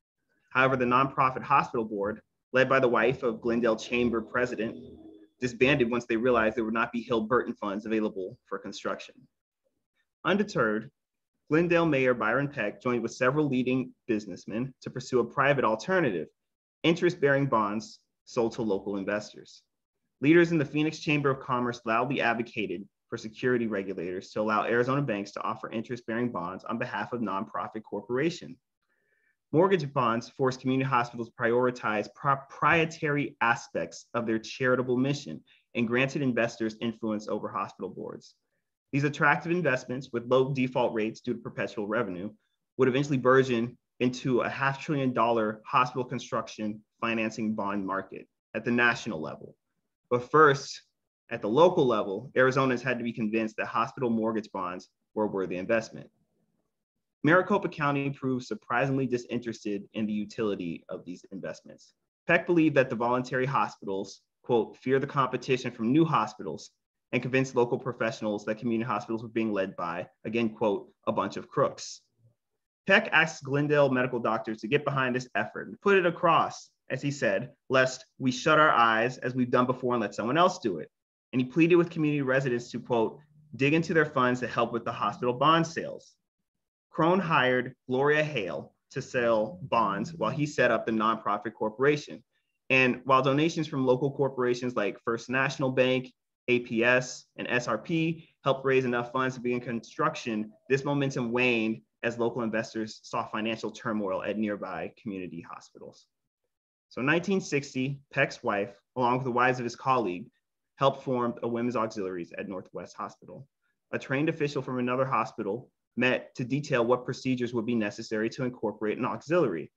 However, the nonprofit hospital board led by the wife of Glendale Chamber president, disbanded once they realized there would not be Hill Burton funds available for construction. Undeterred, Glendale Mayor Byron Peck joined with several leading businessmen to pursue a private alternative, interest-bearing bonds sold to local investors. Leaders in the Phoenix Chamber of Commerce loudly advocated for security regulators to allow Arizona banks to offer interest-bearing bonds on behalf of nonprofit corporations. Mortgage bonds force community hospitals to prioritize proprietary aspects of their charitable mission and granted investors influence over hospital boards. These attractive investments with low default rates due to perpetual revenue would eventually burgeon into a half trillion dollar hospital construction financing bond market at the national level. But first, at the local level, Arizonans had to be convinced that hospital mortgage bonds were a worthy investment. Maricopa County proved surprisingly disinterested in the utility of these investments. Peck believed that the voluntary hospitals, quote, fear the competition from new hospitals and convinced local professionals that community hospitals were being led by, again, quote, a bunch of crooks. Peck asked Glendale medical doctors to get behind this effort and put it across, as he said, lest we shut our eyes as we've done before and let someone else do it. And he pleaded with community residents to, quote, dig into their funds to help with the hospital bond sales. Crone hired Gloria Hale to sell bonds while he set up the nonprofit corporation. And while donations from local corporations like First National Bank, APS, and SRP helped raise enough funds to begin construction, this momentum waned as local investors saw financial turmoil at nearby community hospitals. So in 1960, Peck's wife, along with the wives of his colleague, helped form a women's auxiliaries at Northwest Hospital. A trained official from another hospital met to detail what procedures would be necessary to incorporate an auxiliary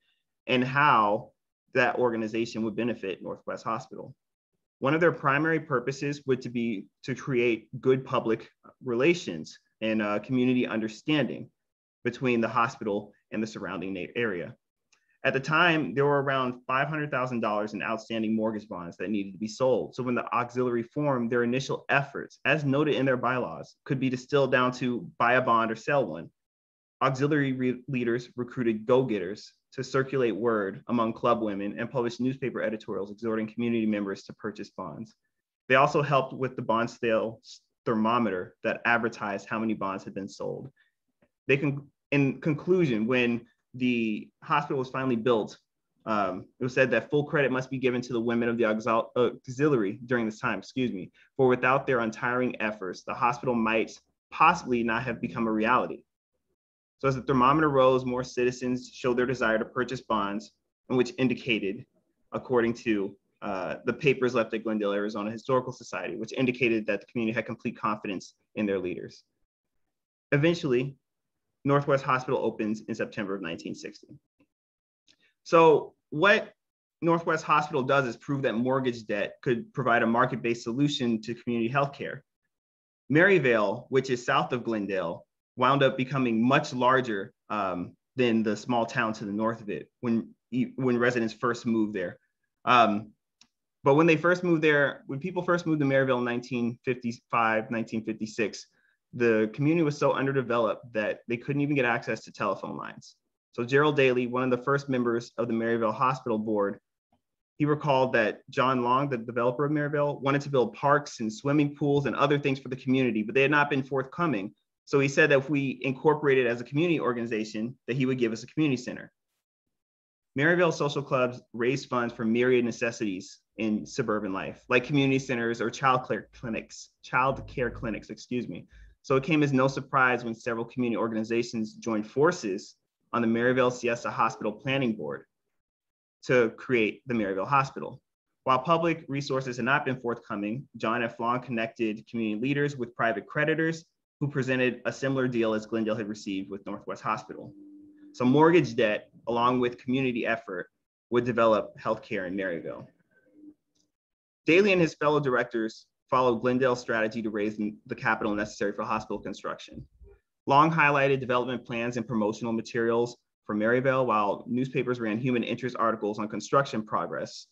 and how that organization would benefit Northwest Hospital. One of their primary purposes would to be to create good public relations and uh, community understanding between the hospital and the surrounding area. At the time, there were around $500,000 in outstanding mortgage bonds that needed to be sold. So when the auxiliary formed, their initial efforts, as noted in their bylaws, could be distilled down to buy a bond or sell one. Auxiliary re leaders recruited go-getters to circulate word among club women and publish newspaper editorials exhorting community members to purchase bonds. They also helped with the bond sale thermometer that advertised how many bonds had been sold. They can, in conclusion, when the hospital was finally built, um, it was said that full credit must be given to the women of the auxiliary during this time, excuse me, for without their untiring efforts, the hospital might possibly not have become a reality. So as the thermometer rose, more citizens showed their desire to purchase bonds, which indicated, according to uh, the papers left at Glendale, Arizona Historical Society, which indicated that the community had complete confidence in their leaders. Eventually, Northwest Hospital opens in September of 1960. So what Northwest Hospital does is prove that mortgage debt could provide a market-based solution to community healthcare. Maryvale, which is south of Glendale, wound up becoming much larger um, than the small town to the north of it when, when residents first moved there. Um, but when they first moved there, when people first moved to Maryvale in 1955, 1956, the community was so underdeveloped that they couldn't even get access to telephone lines. So Gerald Daly, one of the first members of the Maryvale Hospital Board, he recalled that John Long, the developer of Maryvale, wanted to build parks and swimming pools and other things for the community, but they had not been forthcoming. So he said that if we incorporated as a community organization, that he would give us a community center. Maryvale social clubs raise funds for myriad necessities in suburban life, like community centers or child care clinics, child care clinics, excuse me. So it came as no surprise when several community organizations joined forces on the Maryvale Siesta Hospital Planning Board to create the Maryvale Hospital. While public resources had not been forthcoming, John F. Long connected community leaders with private creditors who presented a similar deal as Glendale had received with Northwest Hospital. So mortgage debt, along with community effort, would develop healthcare in Maryvale. Daly and his fellow directors followed Glendale's strategy to raise the capital necessary for hospital construction. Long highlighted development plans and promotional materials for Maryvale, while newspapers ran human interest articles on construction progress.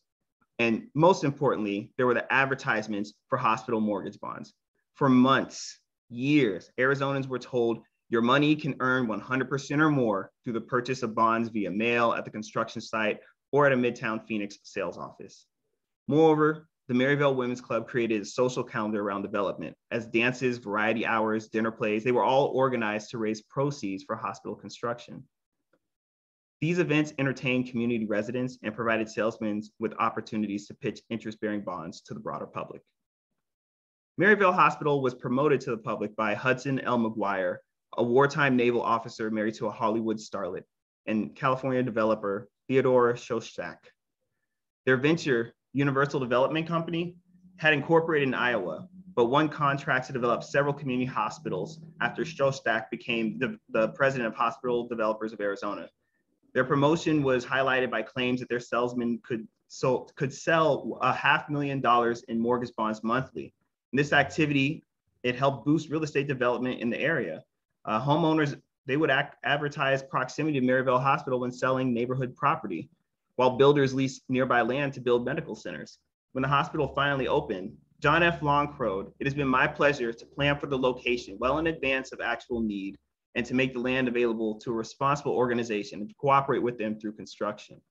And most importantly, there were the advertisements for hospital mortgage bonds. For months, years, Arizonans were told your money can earn 100% or more through the purchase of bonds via mail at the construction site or at a Midtown Phoenix sales office. Moreover, the Maryvale Women's Club created a social calendar around development as dances, variety hours, dinner plays, they were all organized to raise proceeds for hospital construction. These events entertained community residents and provided salesmen with opportunities to pitch interest-bearing bonds to the broader public. Maryvale Hospital was promoted to the public by Hudson L. McGuire, a wartime naval officer married to a Hollywood starlet, and California developer Theodore Shostak. Their venture Universal Development Company, had incorporated in Iowa, but won contracts to develop several community hospitals after Shostak became the, the president of Hospital Developers of Arizona. Their promotion was highlighted by claims that their salesmen could, so, could sell a half million dollars in mortgage bonds monthly. And this activity, it helped boost real estate development in the area. Uh, homeowners, they would act, advertise proximity to Maryvale Hospital when selling neighborhood property while builders leased nearby land to build medical centers. When the hospital finally opened, John F. Long crowed, It has been my pleasure to plan for the location well in advance of actual need and to make the land available to a responsible organization and to cooperate with them through construction.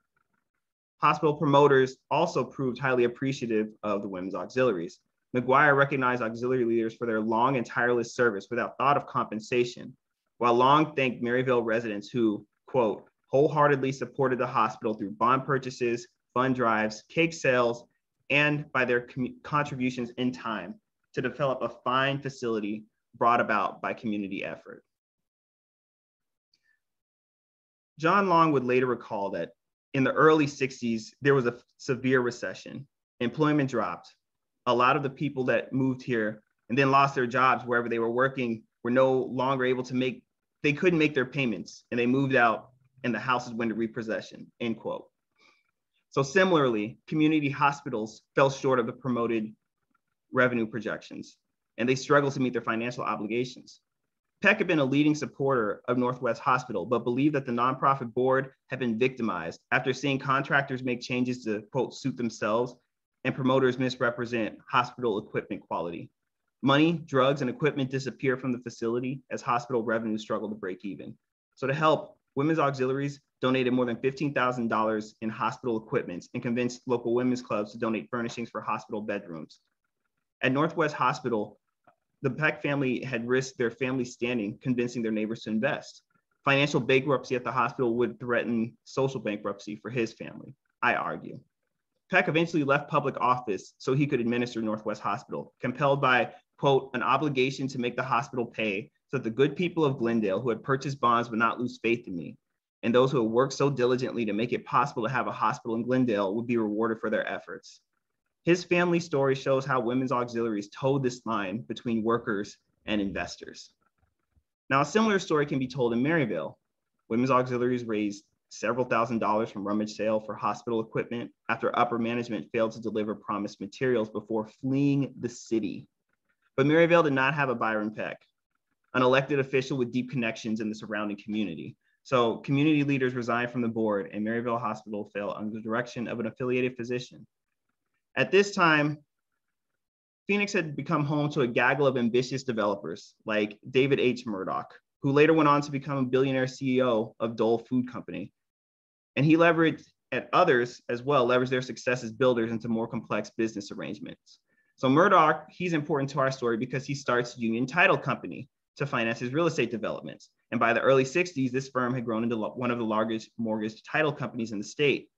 Hospital promoters also proved highly appreciative of the women's auxiliaries. McGuire recognized auxiliary leaders for their long and tireless service without thought of compensation, while Long thanked Maryvale residents who, quote, wholeheartedly supported the hospital through bond purchases, fund drives, cake sales, and by their contributions in time to develop a fine facility brought about by community effort. John Long would later recall that in the early 60s, there was a severe recession. Employment dropped. A lot of the people that moved here and then lost their jobs wherever they were working were no longer able to make, they couldn't make their payments and they moved out and the houses went to repossession, end quote. So similarly, community hospitals fell short of the promoted revenue projections, and they struggled to meet their financial obligations. Peck had been a leading supporter of Northwest Hospital, but believed that the nonprofit board had been victimized after seeing contractors make changes to, quote, suit themselves and promoters misrepresent hospital equipment quality. Money, drugs, and equipment disappear from the facility as hospital revenue struggle to break even. So to help, Women's Auxiliaries donated more than $15,000 in hospital equipment and convinced local women's clubs to donate furnishings for hospital bedrooms. At Northwest Hospital, the Peck family had risked their family standing, convincing their neighbors to invest. Financial bankruptcy at the hospital would threaten social bankruptcy for his family, I argue. Peck eventually left public office so he could administer Northwest Hospital, compelled by, quote, an obligation to make the hospital pay so that the good people of Glendale who had purchased bonds would not lose faith in me, and those who had worked so diligently to make it possible to have a hospital in Glendale would be rewarded for their efforts. His family story shows how women's auxiliaries towed this line between workers and investors. Now, a similar story can be told in Maryvale. Women's auxiliaries raised several thousand dollars from rummage sale for hospital equipment after upper management failed to deliver promised materials before fleeing the city. But Maryvale did not have a Byron Peck, an elected official with deep connections in the surrounding community. So community leaders resigned from the board and Maryvale Hospital fell under the direction of an affiliated physician. At this time, Phoenix had become home to a gaggle of ambitious developers like David H. Murdoch, who later went on to become a billionaire CEO of Dole Food Company. And he leveraged at others as well, leveraged their success as builders into more complex business arrangements. So Murdoch, he's important to our story because he starts Union Title Company to finance his real estate developments. And by the early 60s, this firm had grown into one of the largest mortgage title companies in the state.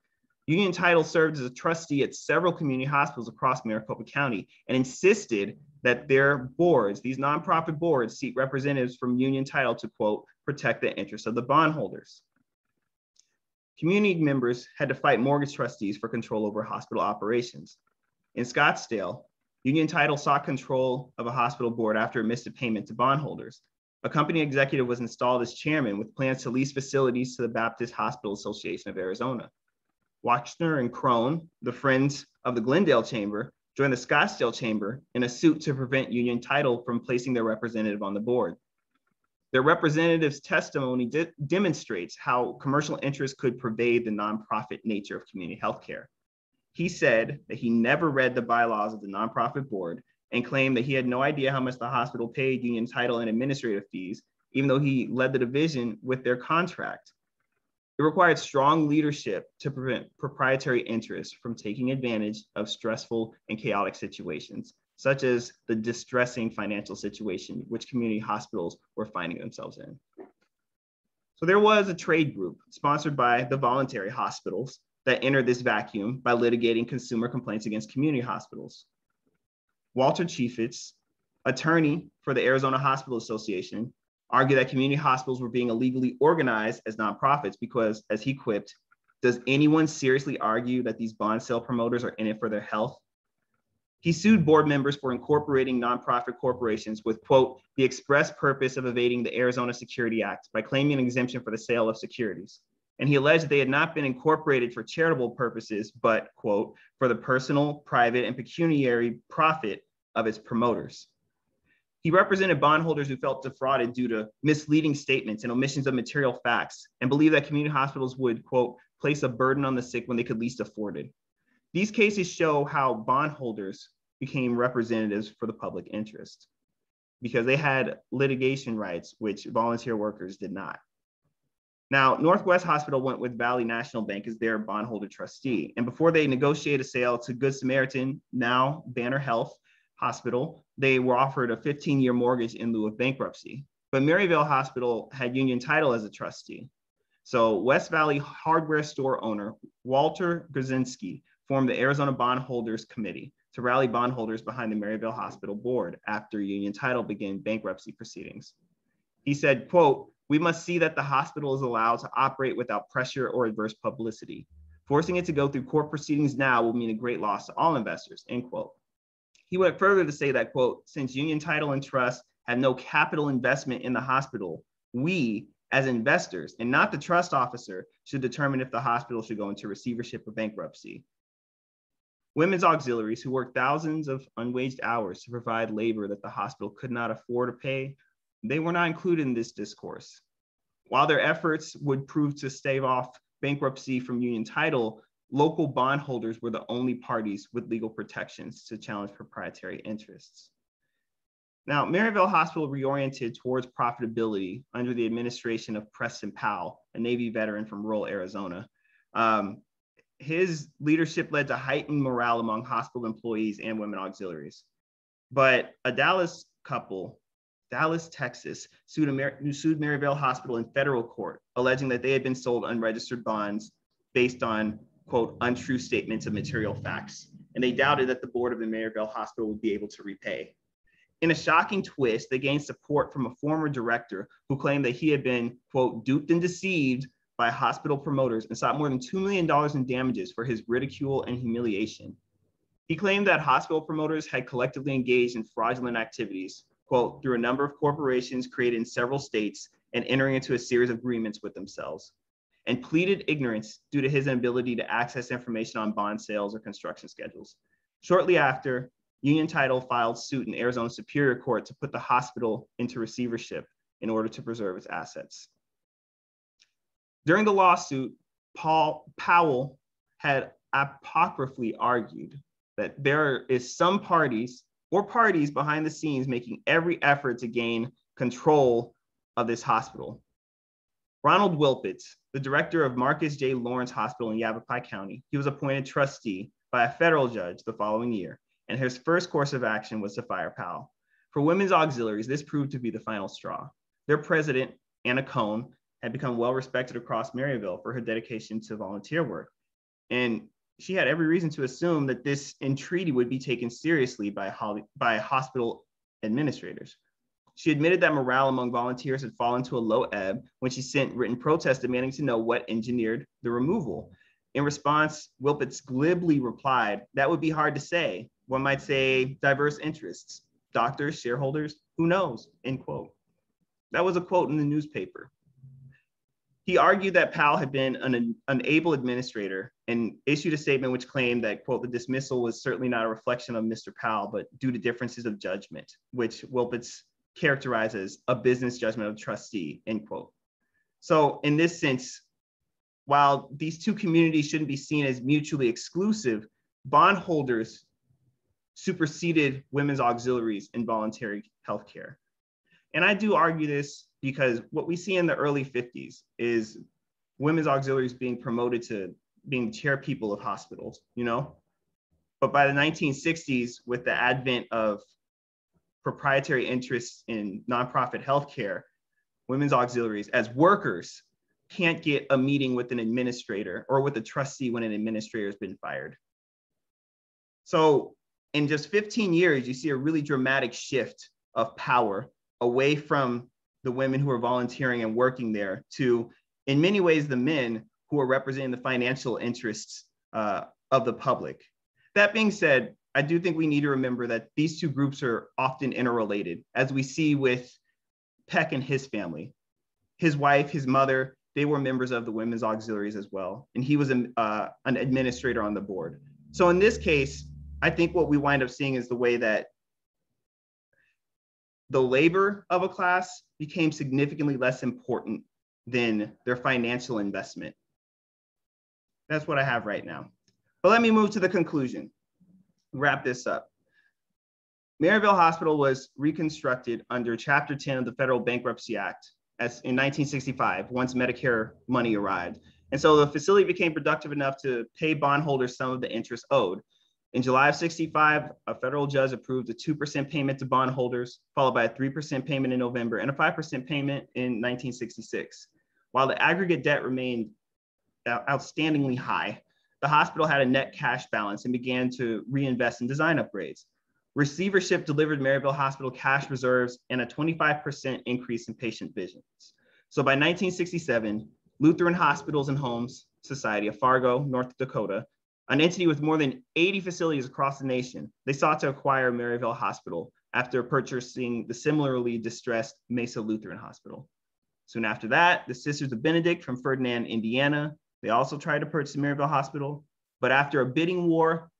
Union Title served as a trustee at several community hospitals across Maricopa County and insisted that their boards, these nonprofit boards, seat representatives from Union Title to quote, protect the interests of the bondholders. Community members had to fight mortgage trustees for control over hospital operations. In Scottsdale, Union Title sought control of a hospital board after it missed a payment to bondholders. A company executive was installed as chairman with plans to lease facilities to the Baptist Hospital Association of Arizona. Wachsner and Crone, the friends of the Glendale Chamber, joined the Scottsdale Chamber in a suit to prevent Union Title from placing their representative on the board. Their representative's testimony de demonstrates how commercial interests could pervade the nonprofit nature of community healthcare. He said that he never read the bylaws of the nonprofit board and claimed that he had no idea how much the hospital paid union title and administrative fees, even though he led the division with their contract. It required strong leadership to prevent proprietary interests from taking advantage of stressful and chaotic situations, such as the distressing financial situation which community hospitals were finding themselves in. So there was a trade group sponsored by the voluntary hospitals that entered this vacuum by litigating consumer complaints against community hospitals. Walter Chaifetz, attorney for the Arizona Hospital Association, argued that community hospitals were being illegally organized as nonprofits because, as he quipped, does anyone seriously argue that these bond sale promoters are in it for their health? He sued board members for incorporating nonprofit corporations with, quote, the express purpose of evading the Arizona Security Act by claiming an exemption for the sale of securities and he alleged that they had not been incorporated for charitable purposes, but, quote, for the personal, private, and pecuniary profit of its promoters. He represented bondholders who felt defrauded due to misleading statements and omissions of material facts and believed that community hospitals would, quote, place a burden on the sick when they could least afford it. These cases show how bondholders became representatives for the public interest because they had litigation rights, which volunteer workers did not. Now, Northwest Hospital went with Valley National Bank as their bondholder trustee. And before they negotiated a sale to Good Samaritan, now Banner Health Hospital, they were offered a 15 year mortgage in lieu of bankruptcy. But Maryvale Hospital had Union Title as a trustee. So West Valley hardware store owner Walter Grzinski formed the Arizona Bondholders Committee to rally bondholders behind the Maryvale Hospital board after Union Title began bankruptcy proceedings. He said, quote, we must see that the hospital is allowed to operate without pressure or adverse publicity. Forcing it to go through court proceedings now will mean a great loss to all investors, end quote. He went further to say that, quote, since Union Title and Trust have no capital investment in the hospital, we, as investors and not the trust officer, should determine if the hospital should go into receivership or bankruptcy. Women's auxiliaries who work thousands of unwaged hours to provide labor that the hospital could not afford to pay they were not included in this discourse. While their efforts would prove to stave off bankruptcy from union title, local bondholders were the only parties with legal protections to challenge proprietary interests. Now, Maryvale Hospital reoriented towards profitability under the administration of Preston Powell, a Navy veteran from rural Arizona. Um, his leadership led to heightened morale among hospital employees and women auxiliaries. But a Dallas couple Dallas, Texas, sued, Amer- sued Maryvale Hospital in federal court, alleging that they had been sold unregistered bonds based on, quote, untrue statements of material facts. And they doubted that the board of the Maryvale Hospital would be able to repay. In a shocking twist, they gained support from a former director who claimed that he had been, quote, duped and deceived by hospital promoters and sought more than $2 million in damages for his ridicule and humiliation. He claimed that hospital promoters had collectively engaged in fraudulent activities, quote, through a number of corporations created in several states and entering into a series of agreements with themselves, and pleaded ignorance due to his inability to access information on bond sales or construction schedules. Shortly after, Union Title filed suit in Arizona Superior Court to put the hospital into receivership in order to preserve its assets. During the lawsuit, Paul Powell had apocryphally argued that there is some parties or parties behind the scenes making every effort to gain control of this hospital. Ronald Wilpitz, the director of Marcus J. Lawrence Hospital in Yavapai County, he was appointed trustee by a federal judge the following year, and his first course of action was to fire Powell. For women's auxiliaries, this proved to be the final straw. Their president, Anna Cohn, had become well respected across Maryvale for her dedication to volunteer work. And she had every reason to assume that this entreaty would be taken seriously by, by hospital administrators. She admitted that morale among volunteers had fallen to a low ebb when she sent written protests demanding to know what engineered the removal. In response, Wilpitz glibly replied, That would be hard to say. One might say diverse interests, doctors, shareholders, who knows? End quote. That was a quote in the newspaper. He argued that Powell had been an unable administrator and issued a statement which claimed that, quote, the dismissal was certainly not a reflection of Mr. Powell, but due to differences of judgment, which Wilpitz characterizes a business judgment of trustee, end quote. So in this sense, while these two communities shouldn't be seen as mutually exclusive, bondholders superseded women's auxiliaries in voluntary healthcare. And I do argue this because what we see in the early 50s is women's auxiliaries being promoted to being chair people of hospitals, you know? But by the 1960s, with the advent of proprietary interests in nonprofit healthcare, women's auxiliaries as workers can't get a meeting with an administrator or with a trustee when an administrator has been fired. So in just 15 years, you see a really dramatic shift of power away from the women who are volunteering and working there to, in many ways, the men who are representing the financial interests uh, of the public. That being said, I do think we need to remember that these two groups are often interrelated, as we see with Peck and his family. His wife, his mother, they were members of the women's auxiliaries as well, and he was an, uh, an administrator on the board. So in this case, I think what we wind up seeing is the way that the labor of a class became significantly less important than their financial investment. That's what I have right now. But let me move to the conclusion, wrap this up. Maryvale Hospital was reconstructed under Chapter 10 of the Federal Bankruptcy Act as in 1965, once Medicare money arrived. And so the facility became productive enough to pay bondholders some of the interest owed. In July of 65, a federal judge approved a 2% payment to bondholders, followed by a 3% payment in November and a 5% payment in 1966. While the aggregate debt remained uh, outstandingly high, the hospital had a net cash balance and began to reinvest in design upgrades. Receivership delivered Maryvale Hospital cash reserves and a 25% increase in patient visits. So by 1967, Lutheran Hospitals and Homes Society of Fargo, North Dakota, an entity with more than 80 facilities across the nation, they sought to acquire Maryvale Hospital after purchasing the similarly distressed Mesa Lutheran Hospital. Soon after that, the Sisters of Benedict from Ferdinand, Indiana, they also tried to purchase Maryvale Hospital, but after a bidding war,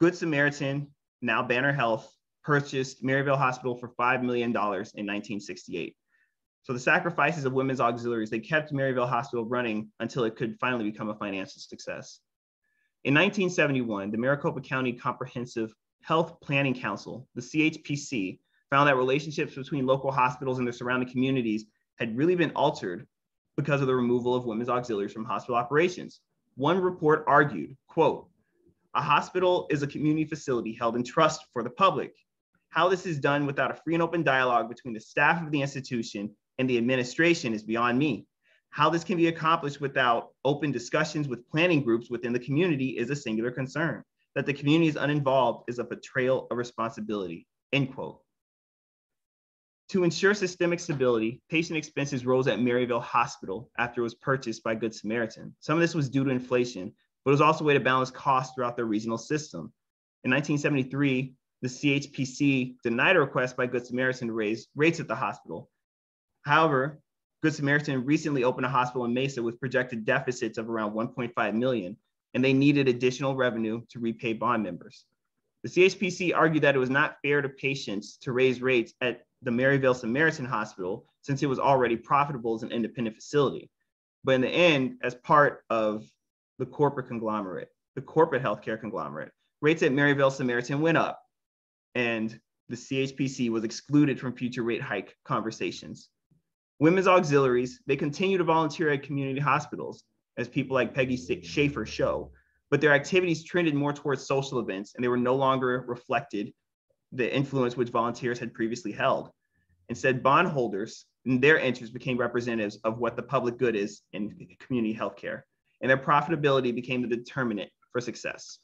Good Samaritan, now Banner Health, purchased Maryvale Hospital for $5 million in 1968. So the sacrifices of women's auxiliaries, they kept Maryvale Hospital running until it could finally become a financial success. In 1971, the Maricopa County Comprehensive Health Planning Council, the CHPC, found that relationships between local hospitals and their surrounding communities had really been altered because of the removal of women's auxiliaries from hospital operations. One report argued, quote, a hospital is a community facility held in trust for the public. How this is done without a free and open dialogue between the staff of the institution and the administration is beyond me. How this can be accomplished without open discussions with planning groups within the community is a singular concern. That the community is uninvolved is a betrayal of responsibility, end quote. To ensure systemic stability, patient expenses rose at Maryvale Hospital after it was purchased by Good Samaritan. Some of this was due to inflation, but it was also a way to balance costs throughout the regional system. In 1973, the CHPC denied a request by Good Samaritan to raise rates at the hospital. However, Good Samaritan recently opened a hospital in Mesa with projected deficits of around 1.5 million, and they needed additional revenue to repay bond members. The CHPC argued that it was not fair to patients to raise rates at the Maryvale Samaritan Hospital since it was already profitable as an independent facility. But in the end, as part of the corporate conglomerate, the corporate healthcare conglomerate, rates at Maryvale Samaritan went up and the CHPC was excluded from future rate hike conversations. Women's auxiliaries, they continue to volunteer at community hospitals, as people like Peggy Schaefer show, but their activities trended more towards social events and they were no longer reflected the influence which volunteers had previously held. Instead, bondholders and their interests became representatives of what the public good is in community healthcare, and their profitability became the determinant for success.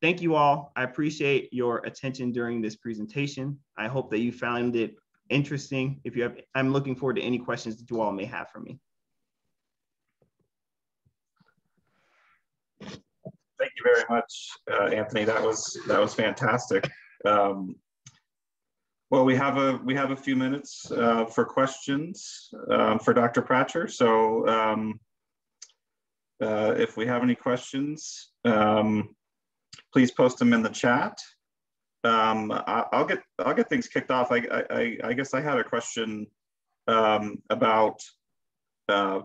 Thank you all. I appreciate your attention during this presentation. I hope that you found it interesting. If you have, I'm looking forward to any questions that you all may have for me. Thank you very much, uh, Anthony. That was that was fantastic. Um, well, we have a we have a few minutes uh, for questions um, for Dr. Pratcher. So um, uh, if we have any questions, um, please post them in the chat. Um, I, will get I'll get things kicked off. I, I, I guess I had a question um, about uh,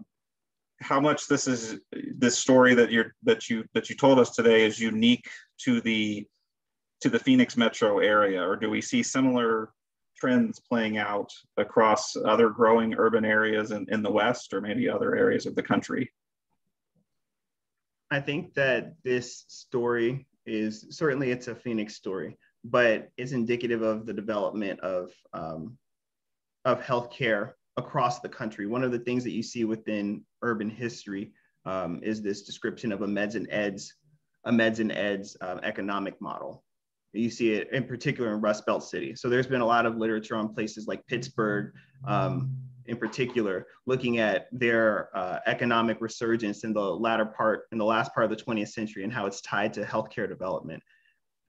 how much this is this story that you're that you that you told us today is unique to the to the Phoenix metro area, or do we see similar trends playing out across other growing urban areas in, in the West or maybe other areas of the country? I think that this story is certainly it's a Phoenix story, but it's indicative of the development of um, of healthcare across the country. One of the things that you see within urban history um, is this description of a meds and eds, a meds and eds um, economic model. You see it in particular in Rust Belt City. So there's been a lot of literature on places like Pittsburgh, um, in particular, looking at their uh, economic resurgence in the latter part, in the last part of the 20th century and how it's tied to healthcare development.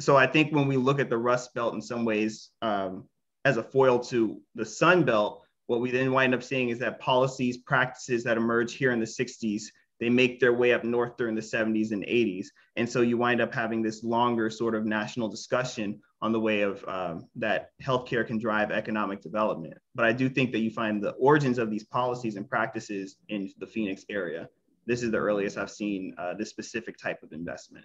So I think when we look at the Rust Belt in some ways um, as a foil to the Sun Belt, what we then wind up seeing is that policies, practices that emerge here in the 60s they make their way up north during the 70s and 80s. And so you wind up having this longer sort of national discussion on the way of um, that healthcare can drive economic development. But I do think that you find the origins of these policies and practices in the Phoenix area. This is the earliest I've seen uh, this specific type of investment.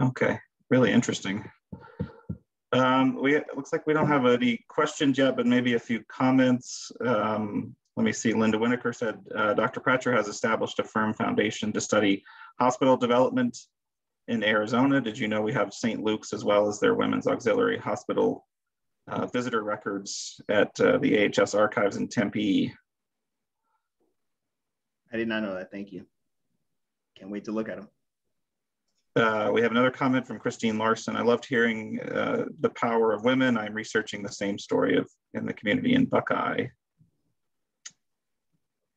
Okay, really interesting. Um, we it looks like we don't have any questions yet, but maybe a few comments. Um, let me see, Linda Winokur said, uh, Dr. Pratcher has established a firm foundation to study hospital development in Arizona. Did you know we have St. Luke's as well as their Women's Auxiliary Hospital uh, visitor records at uh, the AHS archives in Tempe? I did not know that, thank you. Can't wait to look at them. Uh, we have another comment from Christine Larson. I loved hearing uh, the power of women. I'm researching the same story of in the community in Buckeye.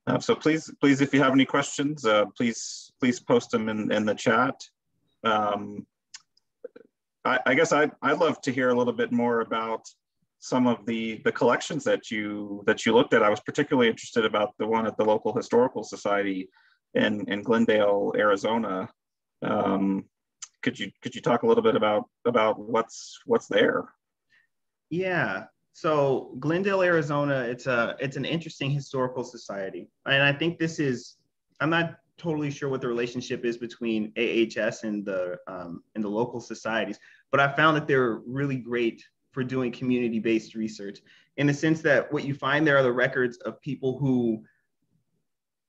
Uh, so please, please, if you have any questions, uh, please, please post them in, in the chat. Um, I, I, guess I, I'd love to hear a little bit more about some of the, the collections that you, that you looked at. I was particularly interested about the one at the local historical society in, in Glendale, Arizona. Um, could you, could you talk a little bit about, about what's, what's there? Yeah, so Glendale, Arizona, it's a it's an interesting historical society, and I think this is I'm not totally sure what the relationship is between AHS and the um, and the local societies, but I found that they're really great for doing community-based research in the sense that what you find there are the records of people who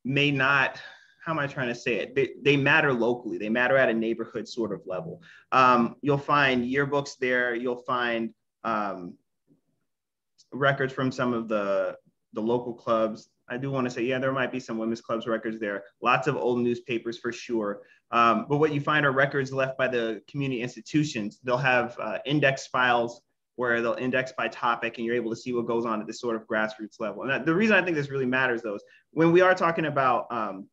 may not how am I trying to say it? They, they matter locally. They matter at a neighborhood sort of level. Um, you'll find yearbooks there. You'll find um, records from some of the the local clubs. I do want to say, yeah, there might be some women's clubs records there. Lots of old newspapers for sure. Um, but what you find are records left by the community institutions. They'll have uh, index files where they'll index by topic and you're able to see what goes on at this sort of grassroots level. And that, the reason I think this really matters though is when we are talking about um,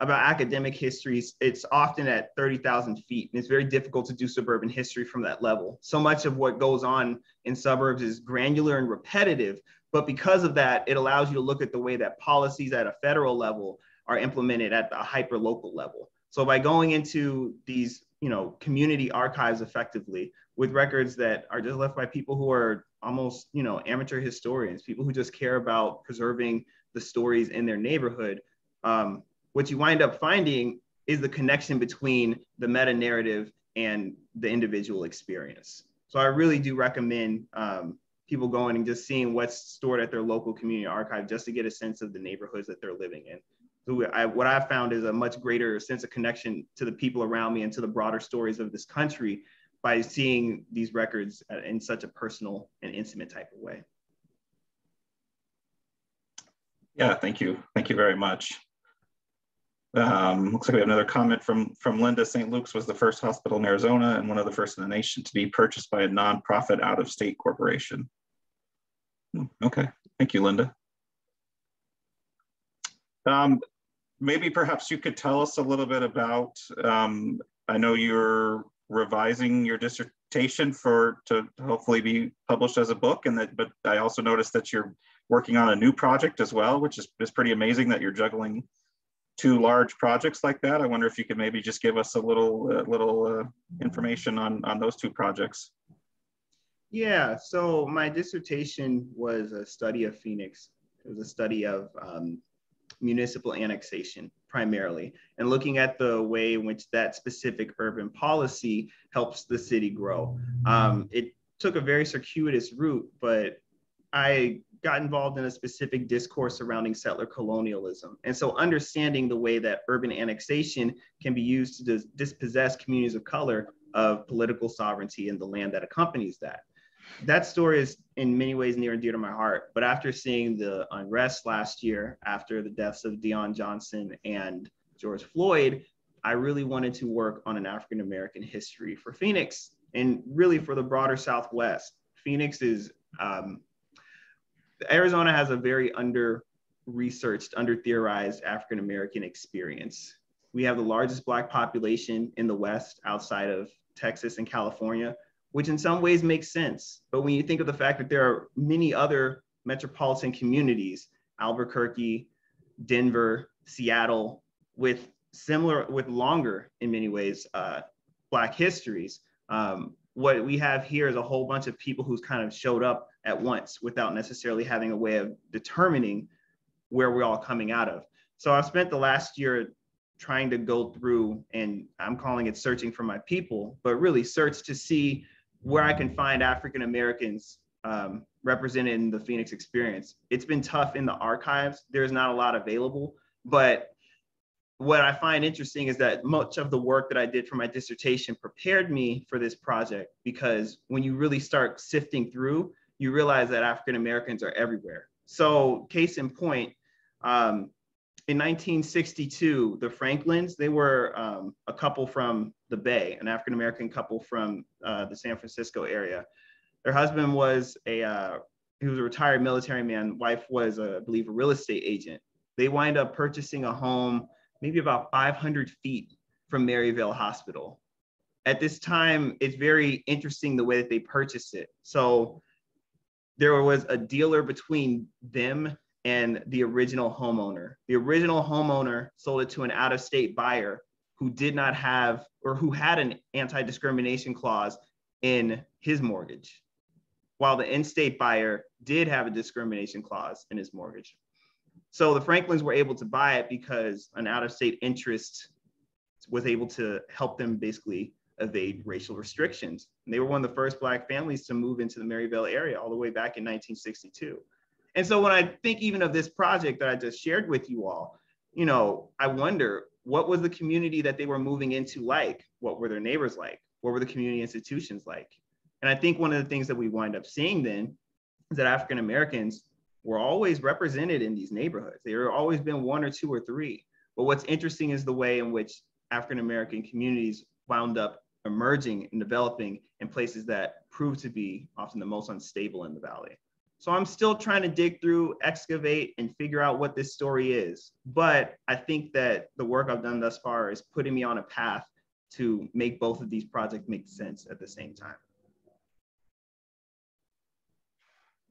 about academic histories, it's often at 30,000 feet. And it's very difficult to do suburban history from that level. So much of what goes on in suburbs is granular and repetitive. But because of that, it allows you to look at the way that policies at a federal level are implemented at the hyper local level. So by going into these, you know, community archives effectively with records that are just left by people who are almost, you know, amateur historians, people who just care about preserving the stories in their neighborhood, um, what you wind up finding is the connection between the meta narrative and the individual experience. So I really do recommend um, people going and just seeing what's stored at their local community archive just to get a sense of the neighborhoods that they're living in. So I, what I've found is a much greater sense of connection to the people around me and to the broader stories of this country by seeing these records in such a personal and intimate type of way. Yeah, thank you. Thank you very much. Um, looks like we have another comment from, from Linda. St. Luke's was the first hospital in Arizona and one of the first in the nation to be purchased by a nonprofit out-of-state corporation. Hmm, okay, thank you, Linda. Um, maybe perhaps you could tell us a little bit about, um, I know you're revising your dissertation for to hopefully be published as a book and that, but I also noticed that you're working on a new project as well, which is, is pretty amazing that you're juggling two large projects like that. I wonder if you could maybe just give us a little uh, little uh, information on, on those two projects. Yeah, so my dissertation was a study of Phoenix. It was a study of um, municipal annexation primarily and looking at the way in which that specific urban policy helps the city grow. Um, it took a very circuitous route, but I got involved in a specific discourse surrounding settler colonialism. And so understanding the way that urban annexation can be used to dis dispossess communities of color of political sovereignty and the land that accompanies that. That story is in many ways near and dear to my heart. But after seeing the unrest last year, after the deaths of Dion Johnson and George Floyd, I really wanted to work on an African American history for Phoenix and really for the broader Southwest. Phoenix is um, Arizona has a very under researched, under theorized African American experience. We have the largest Black population in the West outside of Texas and California, which in some ways makes sense. But when you think of the fact that there are many other metropolitan communities, Albuquerque, Denver, Seattle, with similar, with longer in many ways, uh, Black histories, um, what we have here is a whole bunch of people who's kind of showed up at once without necessarily having a way of determining where we're all coming out of. So I've spent the last year trying to go through and I'm calling it searching for my people, but really search to see where I can find African Americans um, represented in the Phoenix experience. It's been tough in the archives. There's not a lot available, but what I find interesting is that much of the work that I did for my dissertation prepared me for this project because when you really start sifting through, you realize that African Americans are everywhere. So, case in point, um, in 1962, the Franklins, they were um, a couple from the Bay, an African American couple from uh, the San Francisco area. Their husband was a uh, he was a retired military man. Wife was, uh, I believe, a real estate agent. They wind up purchasing a home maybe about 500 feet from Maryvale Hospital. At this time, it's very interesting the way that they purchased it. So there was a dealer between them and the original homeowner. The original homeowner sold it to an out of state buyer who did not have or who had an anti discrimination clause in his mortgage, while the in state buyer did have a discrimination clause in his mortgage. So the Franklins were able to buy it because an out of state interest was able to help them basically evade racial restrictions. And they were one of the first Black families to move into the Maryvale area all the way back in 1962. And so when I think even of this project that I just shared with you all, you know, I wonder what was the community that they were moving into like? What were their neighbors like? What were the community institutions like? And I think one of the things that we wind up seeing then is that African Americans were always represented in these neighborhoods. There have always been one or two or three. But what's interesting is the way in which African American communities wound up emerging and developing in places that proved to be often the most unstable in the valley. So I'm still trying to dig through, excavate, and figure out what this story is. But I think that the work I've done thus far is putting me on a path to make both of these projects make sense at the same time.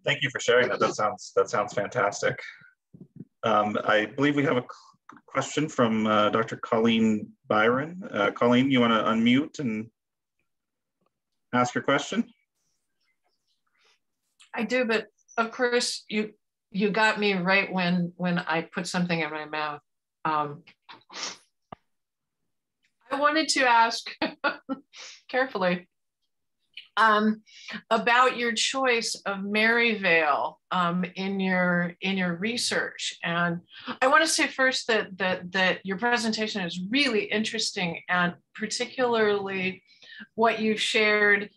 Thank you for sharing that. That sounds that sounds fantastic. Um, I believe we have a question from uh, Dr. Colleen Byron. Uh, Colleen, you want to unmute and ask your question? I do, but of course you you got me right when when I put something in my mouth. Um, I wanted to ask [LAUGHS] carefully um, about your choice of Maryvale um, in your in your research. And I want to say first that that that your presentation is really interesting, and particularly what you shared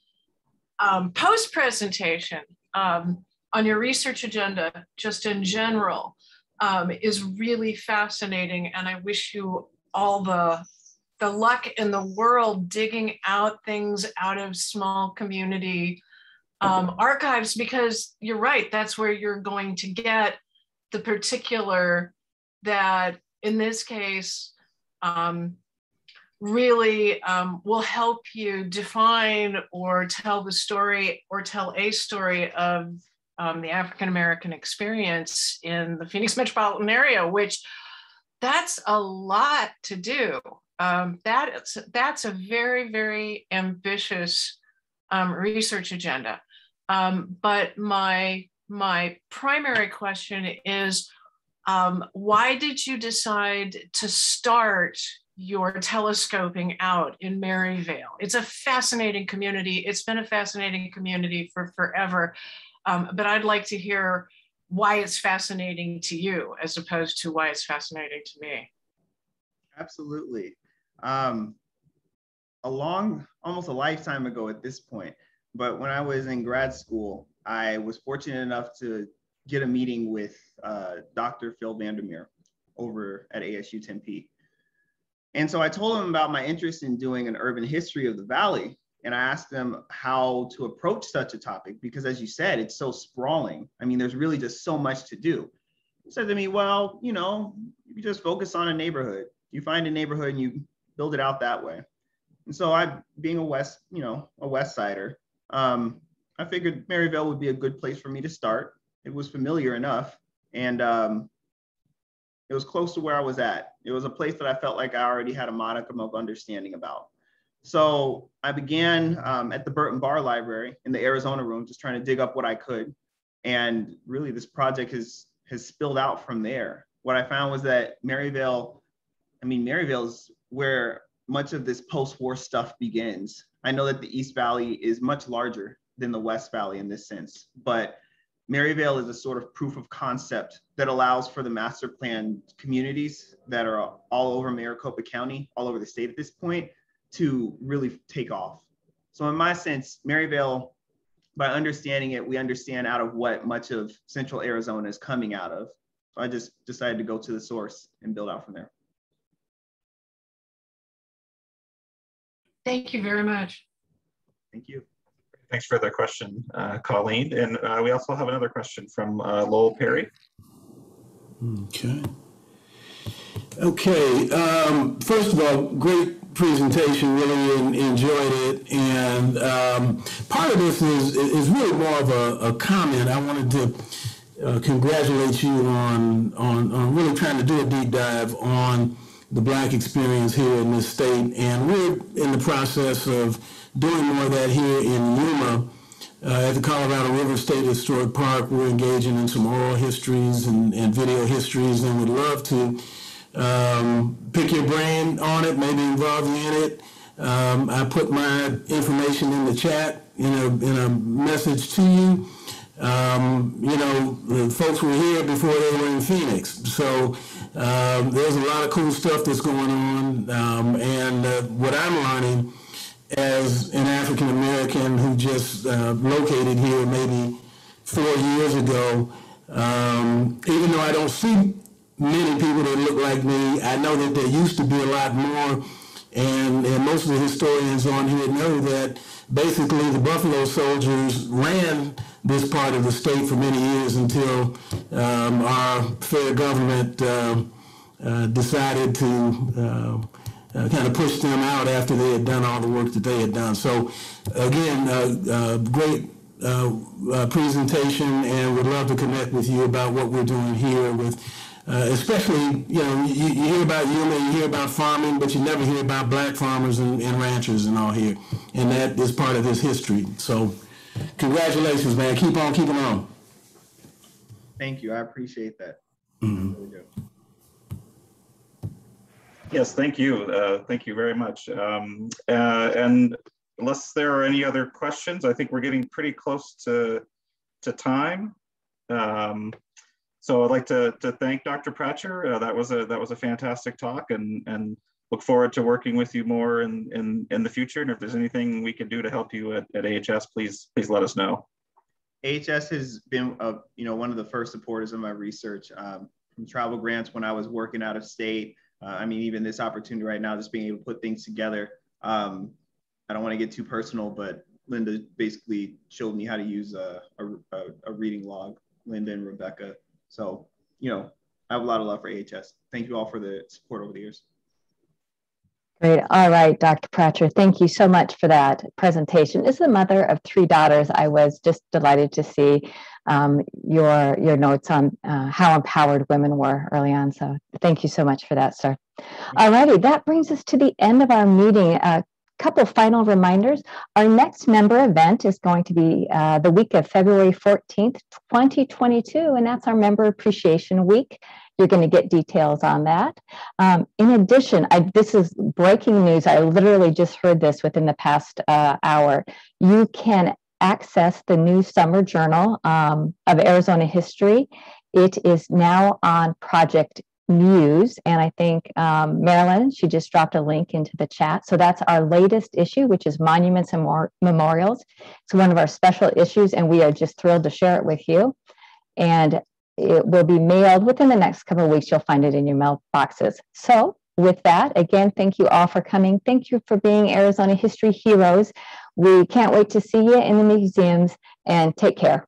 um, post presentation um, on your research agenda, just in general, um, is really fascinating. And I wish you all the the luck in the world digging out things out of small community um, archives because you're right that's where you're going to get the particular that in this case um, really um, will help you define or tell the story or tell a story of um, the African American experience in the Phoenix metropolitan area, which that's a lot to do um, that's a very, very ambitious um, research agenda. Um, but my, my primary question is, um, why did you decide to start your telescoping out in Maryvale? It's a fascinating community. It's been a fascinating community for forever. Um, but I'd like to hear why it's fascinating to you as opposed to why it's fascinating to me. Absolutely um, a long, almost a lifetime ago at this point. But when I was in grad school, I was fortunate enough to get a meeting with uh, Dr. Phil Vandermeer over at ASU Tempe. And so I told him about my interest in doing an urban history of the Valley. And I asked him how to approach such a topic because, as you said, it's so sprawling. I mean, there's really just so much to do. He said to me, Well, you know, you just focus on a neighborhood. You find a neighborhood and you build it out that way. And so I, being a West, you know, a West Sider, um, I figured Maryvale would be a good place for me to start. It was familiar enough, and um, it was close to where I was at. It was a place that I felt like I already had a modicum of understanding about. So I began um, at the Burton Barr Library in the Arizona room, just trying to dig up what I could. And really, this project has has spilled out from there. What I found was that Maryvale, I mean, Maryvale is where much of this post-war stuff begins. I know that the East Valley is much larger than the West Valley in this sense, but Maryvale is a sort of proof of concept that allows for the master plan communities that are all over Maricopa County, all over the state at this point, to really take off. So in my sense, Maryvale, by understanding it, we understand out of what much of central Arizona is coming out of. So I just decided to go to the source and build out from there. Thank you very much. Thank you. Thanks for the question, uh, Colleen. And uh, we also have another question from uh, Lowell Perry. Okay. Okay. Um, first of all, great presentation. Really enjoyed it. And um, part of this is is really more of a, a comment. I wanted to uh, congratulate you on, on on really trying to do a deep dive on the black experience here in this state. And we're in the process of doing more of that here in Yuma. Uh, at the Colorado River State Historic Park, we're engaging in some oral histories and, and video histories and would love to um, pick your brain on it, maybe involve you in it. Um, I put my information in the chat in a, in a message to you. Um, you know, the folks were here before they were in Phoenix. So um, there's a lot of cool stuff that's going on, um, and uh, what I'm learning as an African American who just uh, located here maybe four years ago, um, even though I don't see many people that look like me, I know that there used to be a lot more, and, and most of the historians on here know that basically the Buffalo Soldiers ran this part of the state for many years until um, our fair government uh, uh, decided to uh, uh, kind of push them out after they had done all the work that they had done. So again, uh, uh, great presentation and would love to connect with you about what we're doing here with especially, you know, you, you hear about Yuma, you hear about farming, but you never hear about black farmers and, and ranchers and all here. And that is part of this history. So congratulations, man. Keep on keeping on. Thank you. I appreciate that. Mhm. Really. Yes, thank you. Uh, thank you very much. Um, uh, and unless there are any other questions, I think we're getting pretty close to, to time. Um, so I'd like to, to thank Dr. Pratcher. Uh, that was a that was a fantastic talk, and and look forward to working with you more in in, in the future. And if there's anything we can do to help you at, at AHS, please please let us know. AHS has been, uh, you know, one of the first supporters of my research um, from travel grants when I was working out of state. Uh, I mean, even this opportunity right now, just being able to put things together. Um, I don't want to get too personal, but Linda basically showed me how to use a, a, a reading log, Linda and Rebecca. So, you know, I have a lot of love for AHS. Thank you all for the support over the years. Great. All right, Dr. Pratcher, thank you so much for that presentation. As the mother of three daughters, I was just delighted to see um, your your notes on uh, how empowered women were early on. So thank you so much for that, sir. All righty, that brings us to the end of our meeting. A couple final reminders. Our next member event is going to be uh, the week of February 14th, 2022, and that's our Member Appreciation Week. You're going to get details on that. Um, in addition, I, this is breaking news. I literally just heard this within the past uh, hour. You can access the new summer journal um, of Arizona history. It is now on Project Muse, and I think um, Marilyn, she just dropped a link into the chat. So that's our latest issue, which is Monuments and Mor- Memorials. It's one of our special issues, and we are just thrilled to share it with you. And it will be mailed within the next couple of weeks. You'll find it in your mailboxes. So, with that, again, thank you all for coming. Thank you for being Arizona History Heroes. We can't wait to see you in the museums and take care.